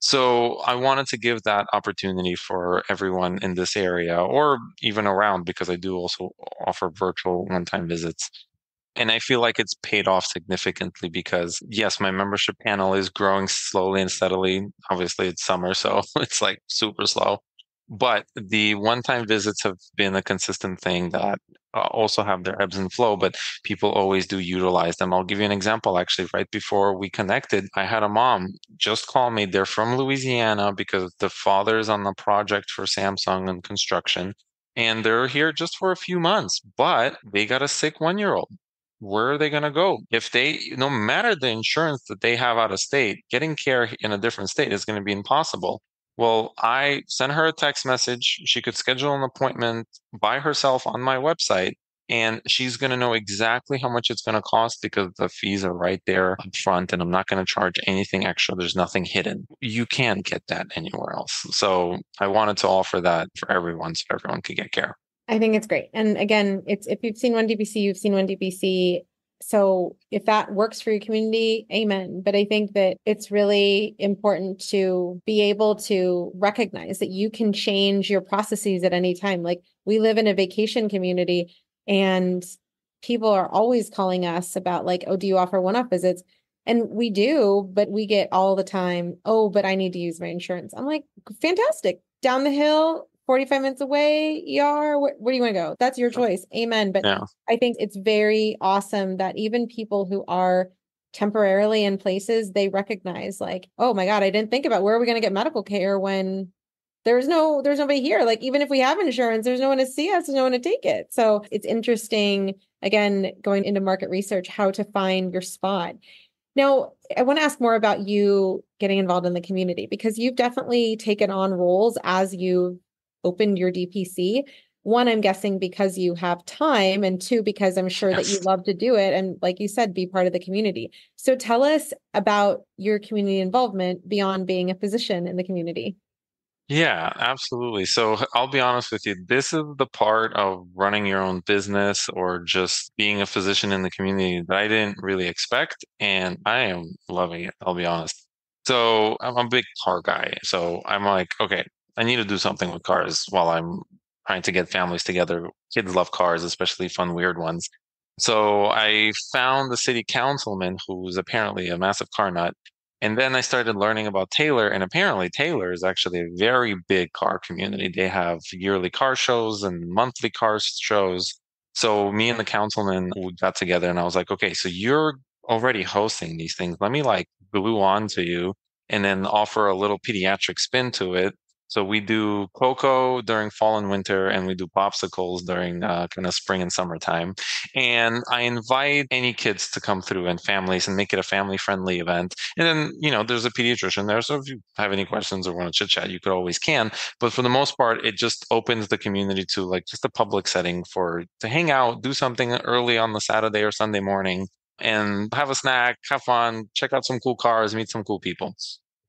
So I wanted to give that opportunity for everyone in this area or even around because I do also offer virtual one time visits. And I feel like it's paid off significantly because, yes, my membership panel is growing slowly and steadily. Obviously, it's summer, so it's like super slow. But the one time visits have been a consistent thing that uh, also have their ebbs and flow, but people always do utilize them. I'll give you an example. Actually, right before we connected, I had a mom just call me. They're from Louisiana because the father's on the project for Samsung and construction, and they're here just for a few months, but they got a sick one year old. Where are they going to go? If they, no matter the insurance that they have out of state, getting care in a different state is going to be impossible. Well, I sent her a text message. She could schedule an appointment by herself on my website, and she's going to know exactly how much it's going to cost because the fees are right there up front, and I'm not going to charge anything extra. There's nothing hidden. You can't get that anywhere else. So I wanted to offer that for everyone so everyone could get care. I think it's great. And again, it's if you've seen one DPC, you've seen one DPC so if that works for your community amen. But i think that it's really important to be able to recognize that you can change your processes at any time. Like we live in a vacation community and people are always calling us about like oh do you offer one-off visits? And we do but we get all the time oh but i need to use my insurance. I'm like fantastic. Down the hill 45 minutes away, ER, where, where do you want to go? That's your choice. Amen. But yeah. I think it's very awesome that even people who are temporarily in places, they recognize like, oh my God, I didn't think about where are we going to get medical care when there's no there's nobody here like even if we have insurance there's no one to see us there's no one to take it so it's interesting again going into market research how to find your spot now i want to ask more about you getting involved in the community because you've definitely taken on roles as you've opened your DPC? One, I'm guessing because you have time, and two, because I'm sure yes. that you love to do it. And like you said, be part of the community. So tell us about your community involvement beyond being a physician in the community. Yeah, absolutely. So I'll be honest with you. This is the part of running your own business or just being a physician in the community that I didn't really expect. And I am loving it. I'll be honest. So I'm a big car guy. So I'm like, okay, I need to do something with cars while I'm trying to get families together. Kids love cars, especially fun, weird ones. So I found the city councilman who's apparently a massive car nut. And then I started learning about Taylor, and apparently Taylor is actually a very big car community. They have yearly car shows and monthly car shows. So me and the councilman got together, and I was like, okay, so you're already hosting these things. Let me like glue on to you and then offer a little pediatric spin to it so we do cocoa during fall and winter, and we do popsicles during uh, kind of spring and summertime. And I invite any kids to come through and families and make it a family friendly event. And then, you know, there's a pediatrician there. So if you have any questions or want to chit chat, you could always can. But for the most part, it just opens the community to like just a public setting for to hang out, do something early on the Saturday or Sunday morning and have a snack, have fun, check out some cool cars, meet some cool people.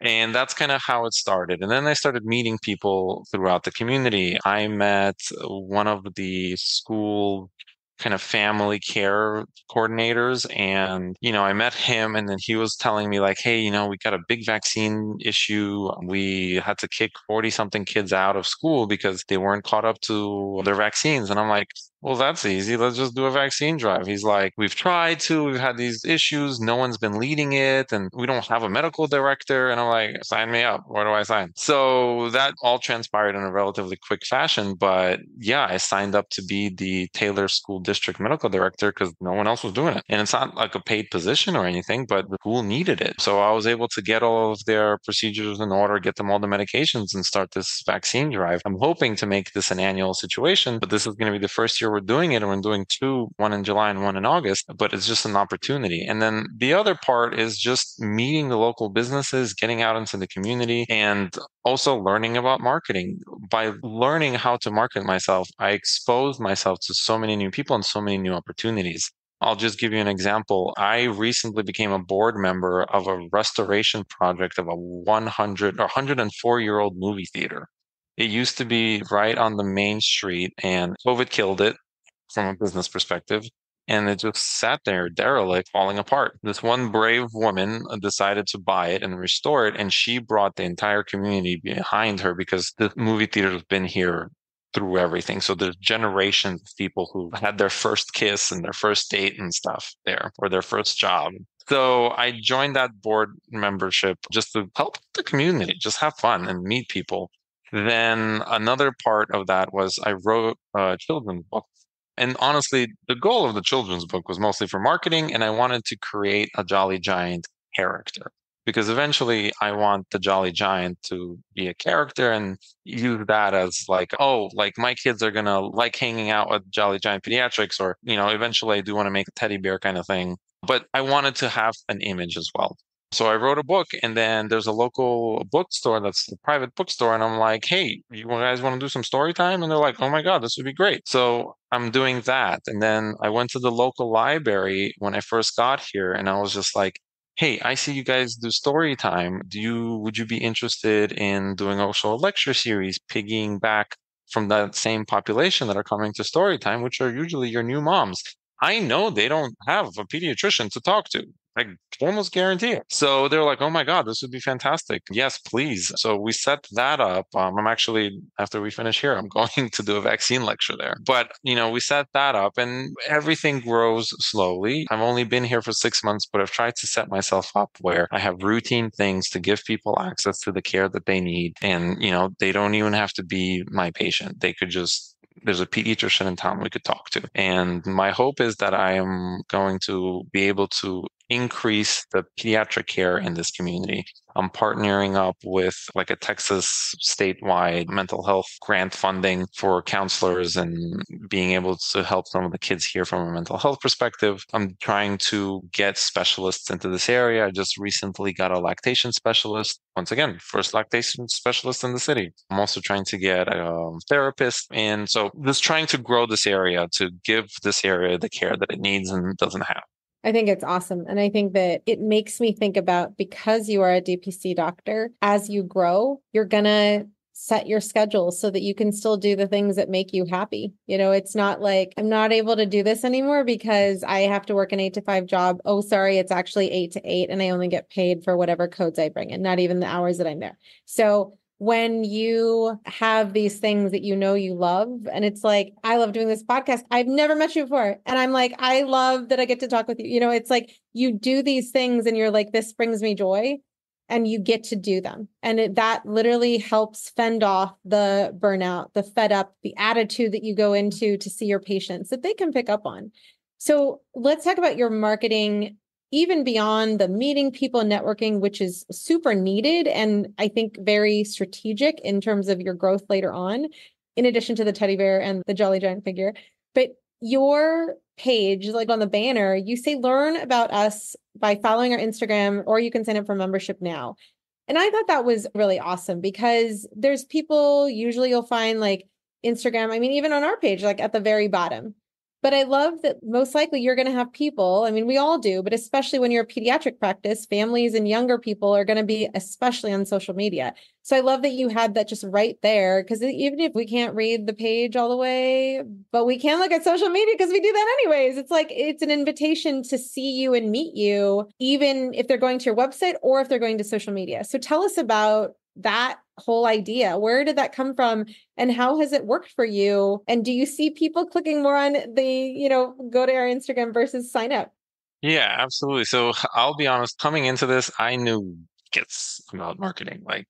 And that's kind of how it started. And then I started meeting people throughout the community. I met one of the school kind of family care coordinators and you know i met him and then he was telling me like hey you know we got a big vaccine issue we had to kick 40 something kids out of school because they weren't caught up to their vaccines and i'm like well, that's easy. Let's just do a vaccine drive. He's like, we've tried to, we've had these issues. No one's been leading it, and we don't have a medical director. And I'm like, sign me up. Where do I sign? So that all transpired in a relatively quick fashion. But yeah, I signed up to be the Taylor School District medical director because no one else was doing it. And it's not like a paid position or anything, but the school needed it. So I was able to get all of their procedures in order, get them all the medications, and start this vaccine drive. I'm hoping to make this an annual situation, but this is going to be the first year we're doing it and we're doing two, one in July and one in August, but it's just an opportunity. And then the other part is just meeting the local businesses, getting out into the community and also learning about marketing. By learning how to market myself, I exposed myself to so many new people and so many new opportunities. I'll just give you an example. I recently became a board member of a restoration project of a 100 or 104 year old movie theater. It used to be right on the main street, and COVID killed it from a business perspective. And it just sat there derelict, falling apart. This one brave woman uh, decided to buy it and restore it. And she brought the entire community behind her because the movie theater has been here through everything. So there's generations of people who had their first kiss and their first date and stuff there, or their first job. So I joined that board membership just to help the community, just have fun and meet people. Then another part of that was I wrote a children's book. And honestly, the goal of the children's book was mostly for marketing, and I wanted to create a Jolly Giant character because eventually I want the Jolly Giant to be a character and use that as like, oh, like my kids are gonna like hanging out with Jolly Giant Pediatrics, or you know, eventually I do want to make a teddy bear kind of thing. But I wanted to have an image as well. So I wrote a book, and then there's a local bookstore that's a private bookstore, and I'm like, "Hey, you guys want to do some story time?" And they're like, "Oh my god, this would be great!" So I'm doing that, and then I went to the local library when I first got here, and I was just like, "Hey, I see you guys do story time. Do you would you be interested in doing also a lecture series, piggying back from that same population that are coming to story time, which are usually your new moms?" I know they don't have a pediatrician to talk to. I almost guarantee it. So they're like, oh my God, this would be fantastic. Yes, please. So we set that up. Um, I'm actually, after we finish here, I'm going to do a vaccine lecture there. But, you know, we set that up and everything grows slowly. I've only been here for six months, but I've tried to set myself up where I have routine things to give people access to the care that they need. And, you know, they don't even have to be my patient. They could just there's a pediatrician in town we could talk to. And my hope is that I am going to be able to increase the pediatric care in this community. I'm partnering up with like a Texas statewide mental health grant funding for counselors and being able to help some of the kids here from a mental health perspective. I'm trying to get specialists into this area. I just recently got a lactation specialist. Once again, first lactation specialist in the city. I'm also trying to get a um, therapist. And so just trying to grow this area to give this area the care that it needs and doesn't have. I think it's awesome. And I think that it makes me think about because you are a DPC doctor, as you grow, you're going to set your schedule so that you can still do the things that make you happy. You know, it's not like I'm not able to do this anymore because I have to work an eight to five job. Oh, sorry, it's actually eight to eight, and I only get paid for whatever codes I bring in, not even the hours that I'm there. So when you have these things that you know you love. And it's like i love doing this podcast. I've never met you before. And i'm like i love that i get to talk with you. You know it's like you do these things and you're like this brings me joy and you get to do them. And it, that literally helps fend off the burnout the fed up the attitude that you go into to see your patients that they can pick up on. So let's talk about your marketing even beyond the meeting people networking which is super needed and i think very strategic in terms of your growth later on in addition to the teddy bear and the jolly giant figure. But your page like on the banner you say learn about us by following our instagram or you can sign up for membership now. And i thought that was really awesome because there's people usually you'll find like instagram i mean even on our page like at the very bottom but I love that most likely you're going to have people. I mean, we all do, but especially when you're a pediatric practice, families and younger people are going to be especially on social media. So I love that you had that just right there because even if we can't read the page all the way, but we can look at social media because we do that anyways. It's like it's an invitation to see you and meet you, even if they're going to your website or if they're going to social media. So tell us about that whole idea? Where did that come from and how has it worked for you? And do you see people clicking more on the, you know, go to our Instagram versus sign up? Yeah, absolutely. So I'll be honest, coming into this, I knew gets about marketing. Like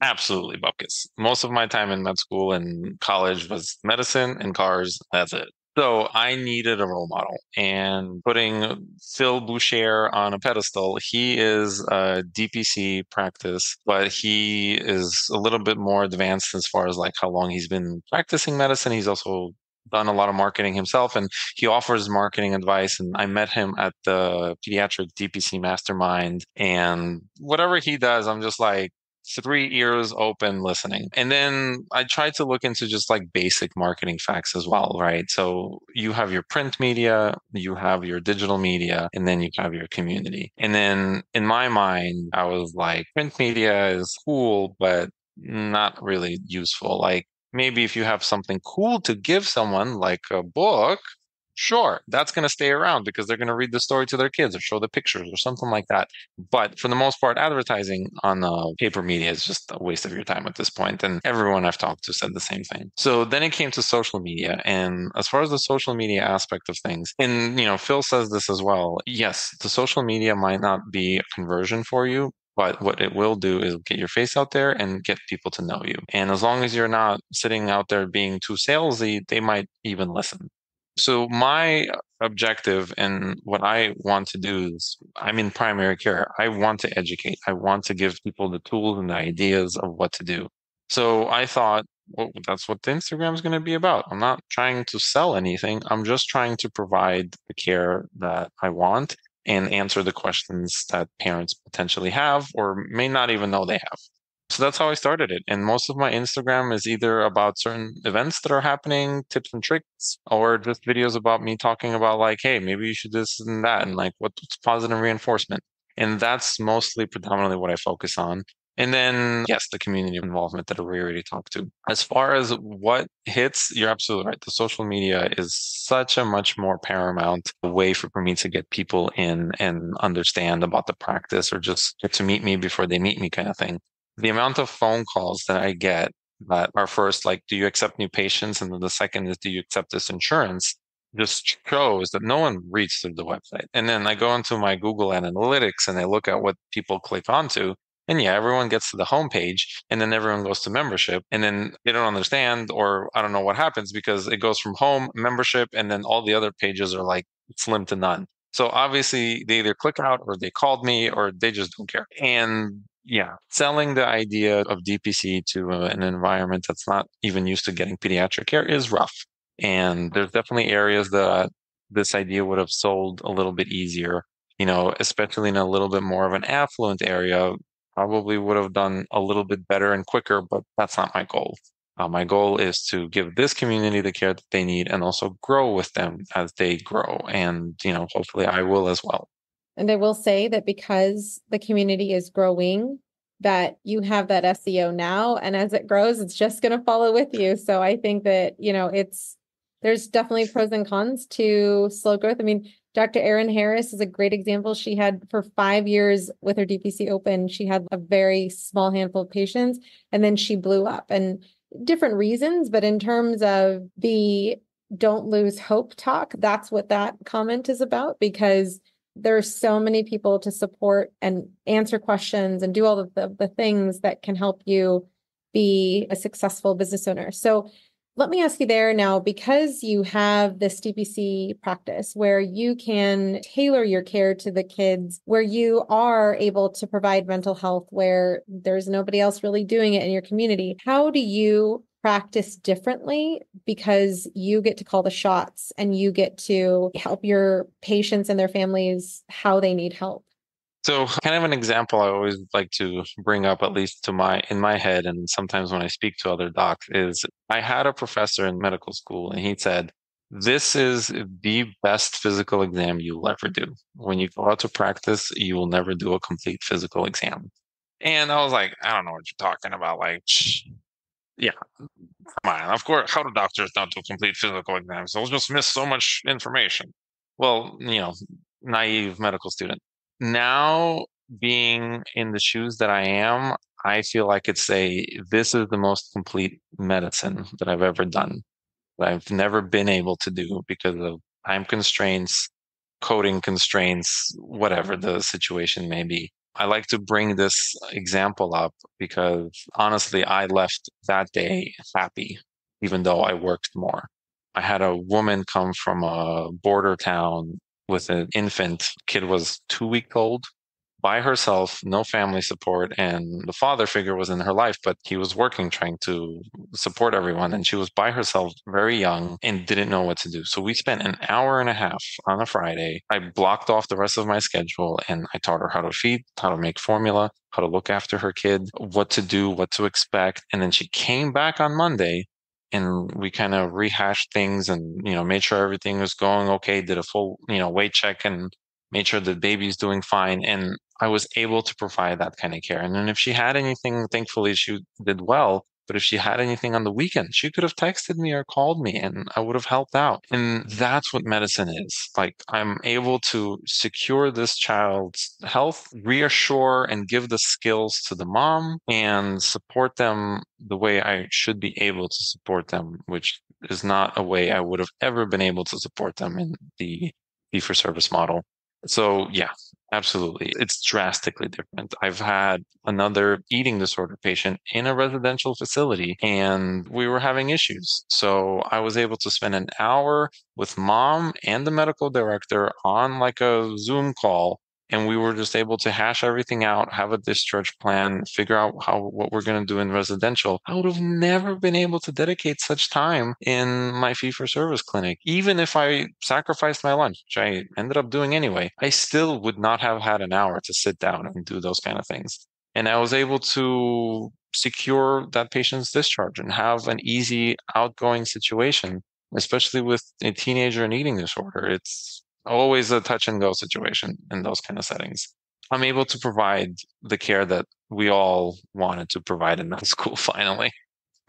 absolutely buckets. Most of my time in med school and college was medicine and cars. That's it. So I needed a role model and putting Phil Boucher on a pedestal. He is a DPC practice, but he is a little bit more advanced as far as like how long he's been practicing medicine. He's also done a lot of marketing himself and he offers marketing advice and I met him at the pediatric DPC mastermind and whatever he does I'm just like three ears open listening. And then I tried to look into just like basic marketing facts as well, right? So you have your print media, you have your digital media, and then you have your community. And then in my mind, I was like, print media is cool, but not really useful. Like maybe if you have something cool to give someone, like a book, Sure, that's going to stay around because they're going to read the story to their kids or show the pictures or something like that. But for the most part, advertising on uh, paper media is just a waste of your time at this point. And everyone I've talked to said the same thing. So then it came to social media. And as far as the social media aspect of things, and, you know, Phil says this as well. Yes, the social media might not be a conversion for you, But what it will do is get your face out there and get people to know you. And as long as you're not sitting out there being too salesy, they might even listen. So my objective and what I want to do is I'm in primary care. I want to educate. I want to give people the tools and the ideas of what to do. So I thought, well, that's what the Instagram is going to be about. I'm not trying to sell anything. I'm just trying to provide the care that I want and answer the questions that parents potentially have or may not even know they have. So that's how I started it. And most of my Instagram is either about certain events that are happening, tips and tricks, or just videos about me talking about like, hey, maybe you should this and that, and like what's positive reinforcement. And that's mostly predominantly what I focus on. And then, yes, the community involvement that we already talked to. As far as what hits, you're absolutely right. The social media is such a much more paramount way for, me to get people in and understand about the practice or just get to meet me before they meet me kind of thing. The amount of phone calls that I get that are first like, do you accept new patients? And then the second is, do you accept this insurance? just shows that no one reads through the website. And then I go into my Google Analytics and I look at what people click onto. And yeah, everyone gets to the homepage and then everyone goes to membership and then they don't understand or I don't know what happens because it goes from home, membership, and then all the other pages are like slim to none. So obviously they either click out or they called me or they just don't care. And yeah, selling the idea of DPC to an environment that's not even used to getting pediatric care is rough. And there's definitely areas that this idea would have sold a little bit easier, you know, especially in a little bit more of an affluent area probably would have done a little bit better and quicker, but that's not my goal. Uh, my goal is to give this community the care that they need and also grow with them as they grow. And, you know, hopefully I will as well. And I will say that because the community is growing, that you have that SEO now. And as it grows, it's just going to follow with you. So I think that, you know, it's, there's definitely pros and cons to slow growth. I mean, Dr. Erin Harris is a great example. She had for five years with her DPC open, she had a very small handful of patients and then she blew up and different reasons. But in terms of the don't lose hope talk, that's what that comment is about because there's so many people to support and answer questions and do all of the, the things that can help you be a successful business owner. So let me ask you there now, because you have this DPC practice where you can tailor your care to the kids, where you are able to provide mental health, where there's nobody else really doing it in your community. How do you practice differently because you get to call the shots and you get to help your patients and their families how they need help? So, kind of an example I always like to bring up, at least to my in my head, and sometimes when I speak to other docs, is I had a professor in medical school, and he said, "This is the best physical exam you'll ever do. When you go out to practice, you will never do a complete physical exam." And I was like, "I don't know what you're talking about." Like, yeah, come on. Of course, how do doctors not do complete physical exams? They'll just miss so much information. Well, you know, naive medical student now being in the shoes that I am, I feel I could say this is the most complete medicine that I've ever done. That I've never been able to do because of time constraints, coding constraints, whatever the situation may be. I like to bring this example up because honestly, I left that day happy, even though I worked more. I had a woman come from a border town with an infant. Kid was two weeks old by herself, no family support, and the father figure was in her life, but he was working, trying to support everyone. And she was by herself, very young, and didn't know what to do. So we spent an hour and a half on a Friday. I blocked off the rest of my schedule and I taught her how to feed, how to make formula, how to look after her kid, what to do, what to expect. And then she came back on Monday and we kind of rehashed things and you know made sure everything was going okay did a full you know weight check and made sure the baby's doing fine and i was able to provide that kind of care and then if she had anything thankfully she did well but if she had anything on the weekend, she could have texted me or called me and I would have helped out. And that's what medicine is. Like I'm able to secure this child's health, reassure and give the skills to the mom and support them the way I should be able to support them, which is not a way I would have ever been able to support them in the fee for service model. So, yeah, absolutely. It's drastically different. I've had another eating disorder patient in a residential facility and we were having issues. So, I was able to spend an hour with mom and the medical director on like a Zoom call and we were just able to hash everything out, have a discharge plan, figure out how what we're going to do in residential. I would have never been able to dedicate such time in my fee for service clinic. Even if I sacrificed my lunch, which I ended up doing anyway, I still would not have had an hour to sit down and do those kind of things. And I was able to secure that patient's discharge and have an easy outgoing situation, especially with a teenager and eating disorder. It's always a touch and go situation in those kind of settings. I'm able to provide the care that we all wanted to provide in that school finally.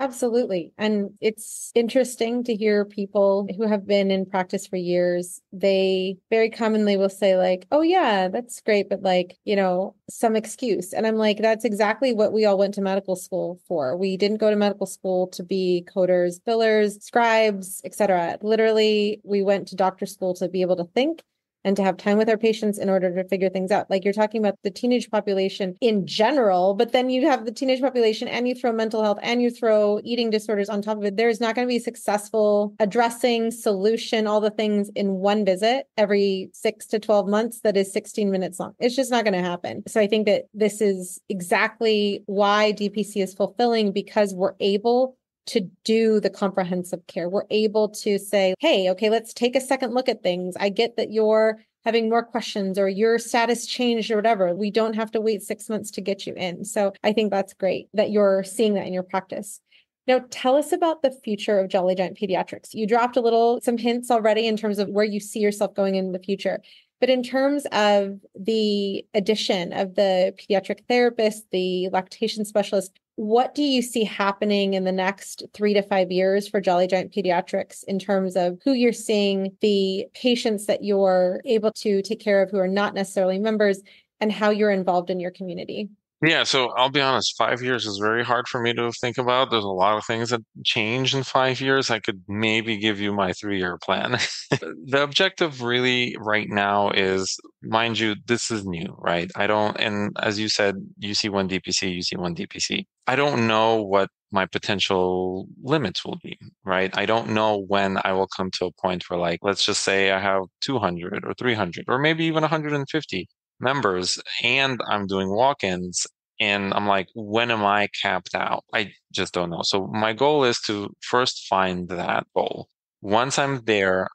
Absolutely. And it's interesting to hear people who have been in practice for years. They very commonly will say, like, oh, yeah, that's great, but like, you know, some excuse. And I'm like, that's exactly what we all went to medical school for. We didn't go to medical school to be coders, billers, scribes, etc. Literally, we went to doctor school to be able to think and to have time with our patients in order to figure things out. Like you're talking about the teenage population in general, but then you have the teenage population and you throw mental health and you throw eating disorders on top of it. There's not going to be successful addressing, solution, all the things in one visit every six to 12 months that is 16 minutes long. It's just not going to happen. So I think that this is exactly why DPC is fulfilling because we're able to do the comprehensive care. We're able to say, hey, okay, let's take a second look at things. I get that you're having more questions or your status changed or whatever. We don't have to wait six months to get you in. So I think that's great that you're seeing that in your practice. Now, tell us about the future of Jolly Giant Pediatrics. You dropped a little, some hints already in terms of where you see yourself going in the future. But in terms of the addition of the pediatric therapist, the lactation specialist, what do you see happening in the next three to five years for Jolly Giant Pediatrics in terms of who you're seeing, the patients that you're able to take care of who are not necessarily members, and how you're involved in your community? Yeah, so I'll be honest, five years is very hard for me to think about. There's a lot of things that change in five years. I could maybe give you my three year plan. Uh, the objective really right now is, mind you, this is new, right? I don't, and as you said, UC1 DPC, UC1 DPC. I don't know what my potential limits will be, right? I don't know when I will come to a point where, like, let's just say I have 200 or 300 or maybe even 150 members and I'm doing walk-ins and I'm like, when am I capped out? I just don't know. So my goal is to first find that goal. Once I'm there,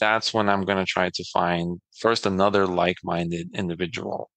that's when I'm going to try to find first another like-minded individual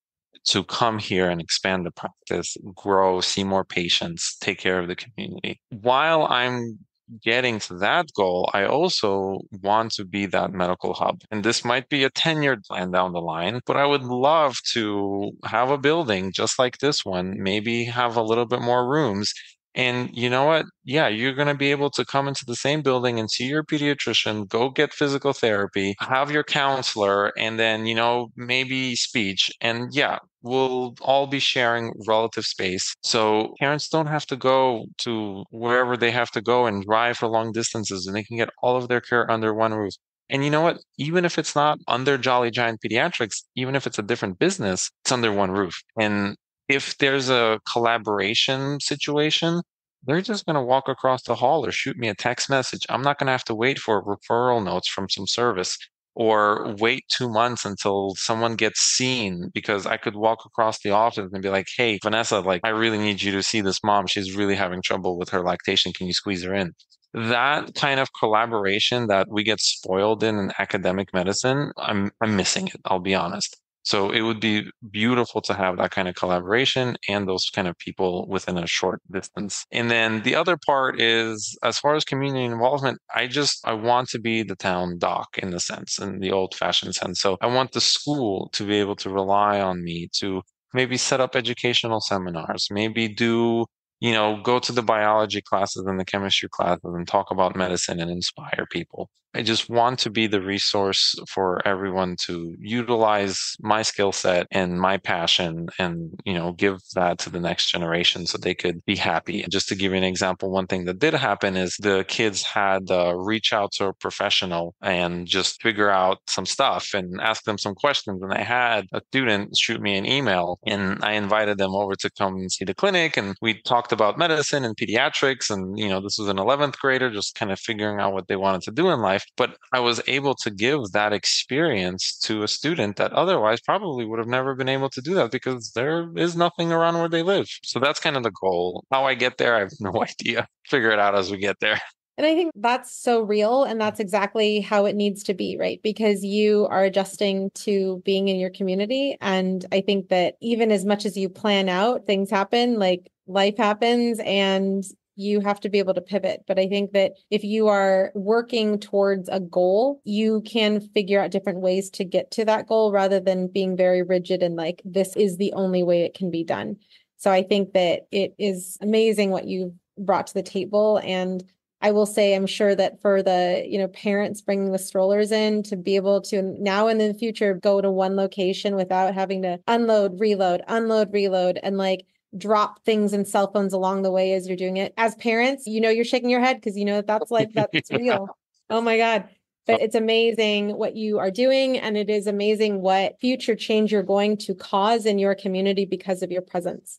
to come here and expand the practice, grow, see more patients, take care of the community. While I'm getting to that goal, I also want to be that medical hub. And this might be a 10 year plan down the line, but I would love to have a building just like this one, maybe have a little bit more rooms and you know what? Yeah, you're going to be able to come into the same building and see your pediatrician, go get physical therapy, have your counselor, and then, you know, maybe speech. And yeah, we'll all be sharing relative space. So parents don't have to go to wherever they have to go and drive for long distances and they can get all of their care under one roof. And you know what? Even if it's not under Jolly Giant Pediatrics, even if it's a different business, it's under one roof. And if there's a collaboration situation, they're just going to walk across the hall or shoot me a text message. I'm not going to have to wait for referral notes from some service or wait two months until someone gets seen because I could walk across the office and be like, Hey, Vanessa, like, I really need you to see this mom. She's really having trouble with her lactation. Can you squeeze her in? That kind of collaboration that we get spoiled in in academic medicine, I'm, I'm missing it. I'll be honest. So it would be beautiful to have that kind of collaboration and those kind of people within a short distance. And then the other part is as far as community involvement, I just I want to be the town doc in the sense, in the old fashioned sense. So I want the school to be able to rely on me to maybe set up educational seminars, maybe do you know, go to the biology classes and the chemistry classes and talk about medicine and inspire people. I just want to be the resource for everyone to utilize my skill set and my passion and, you know, give that to the next generation so they could be happy. And just to give you an example, one thing that did happen is the kids had uh, reach out to a professional and just figure out some stuff and ask them some questions. And I had a student shoot me an email and I invited them over to come and see the clinic. And we talked about medicine and pediatrics. And, you know, this was an 11th grader just kind of figuring out what they wanted to do in life. But I was able to give that experience to a student that otherwise probably would have never been able to do that because there is nothing around where they live. So that's kind of the goal. How I get there, I have no idea. Figure it out as we get there. And I think that's so real. And that's exactly how it needs to be, right? Because you are adjusting to being in your community. And I think that even as much as you plan out, things happen, like life happens and you have to be able to pivot. But I think that if you are working towards a goal, you can figure out different ways to get to that goal rather than being very rigid and like, this is the only way it can be done. So I think that it is amazing what you've brought to the table. And I will say, I'm sure that for the, you know, parents bringing the strollers in to be able to now and in the future go to one location without having to unload, reload, unload, reload, and like drop things and cell phones along the way as you're doing it. As parents, you know, you're shaking your head because you know that that's like, that's real. Oh my God. But it's amazing what you are doing. And it is amazing what future change you're going to cause in your community because of your presence.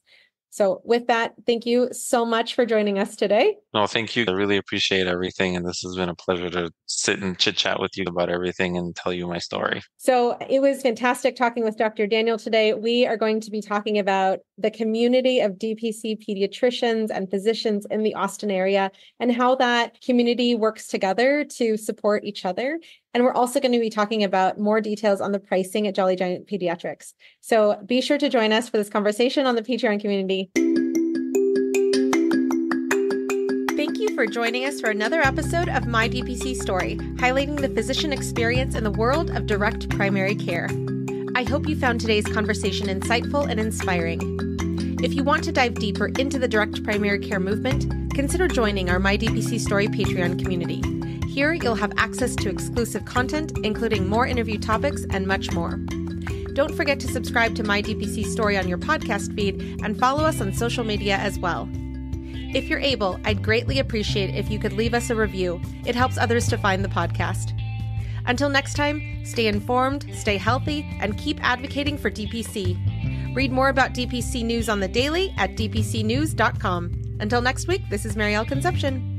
So, with that, thank you so much for joining us today. No, thank you. I really appreciate everything. And this has been a pleasure to sit and chit chat with you about everything and tell you my story. So, it was fantastic talking with Dr. Daniel today. We are going to be talking about the community of DPC pediatricians and physicians in the Austin area and how that community works together to support each other and we're also going to be talking about more details on the pricing at Jolly Giant Pediatrics. So be sure to join us for this conversation on the Patreon community. Thank you for joining us for another episode of My DPC Story, highlighting the physician experience in the world of direct primary care. I hope you found today's conversation insightful and inspiring. If you want to dive deeper into the direct primary care movement, consider joining our My DPC Story Patreon community. Here, you'll have access to exclusive content, including more interview topics and much more. Don't forget to subscribe to My DPC Story on your podcast feed and follow us on social media as well. If you're able, I'd greatly appreciate if you could leave us a review. It helps others to find the podcast. Until next time, stay informed, stay healthy, and keep advocating for DPC. Read more about DPC news on the daily at dpcnews.com. Until next week, this is Maryal Concepcion.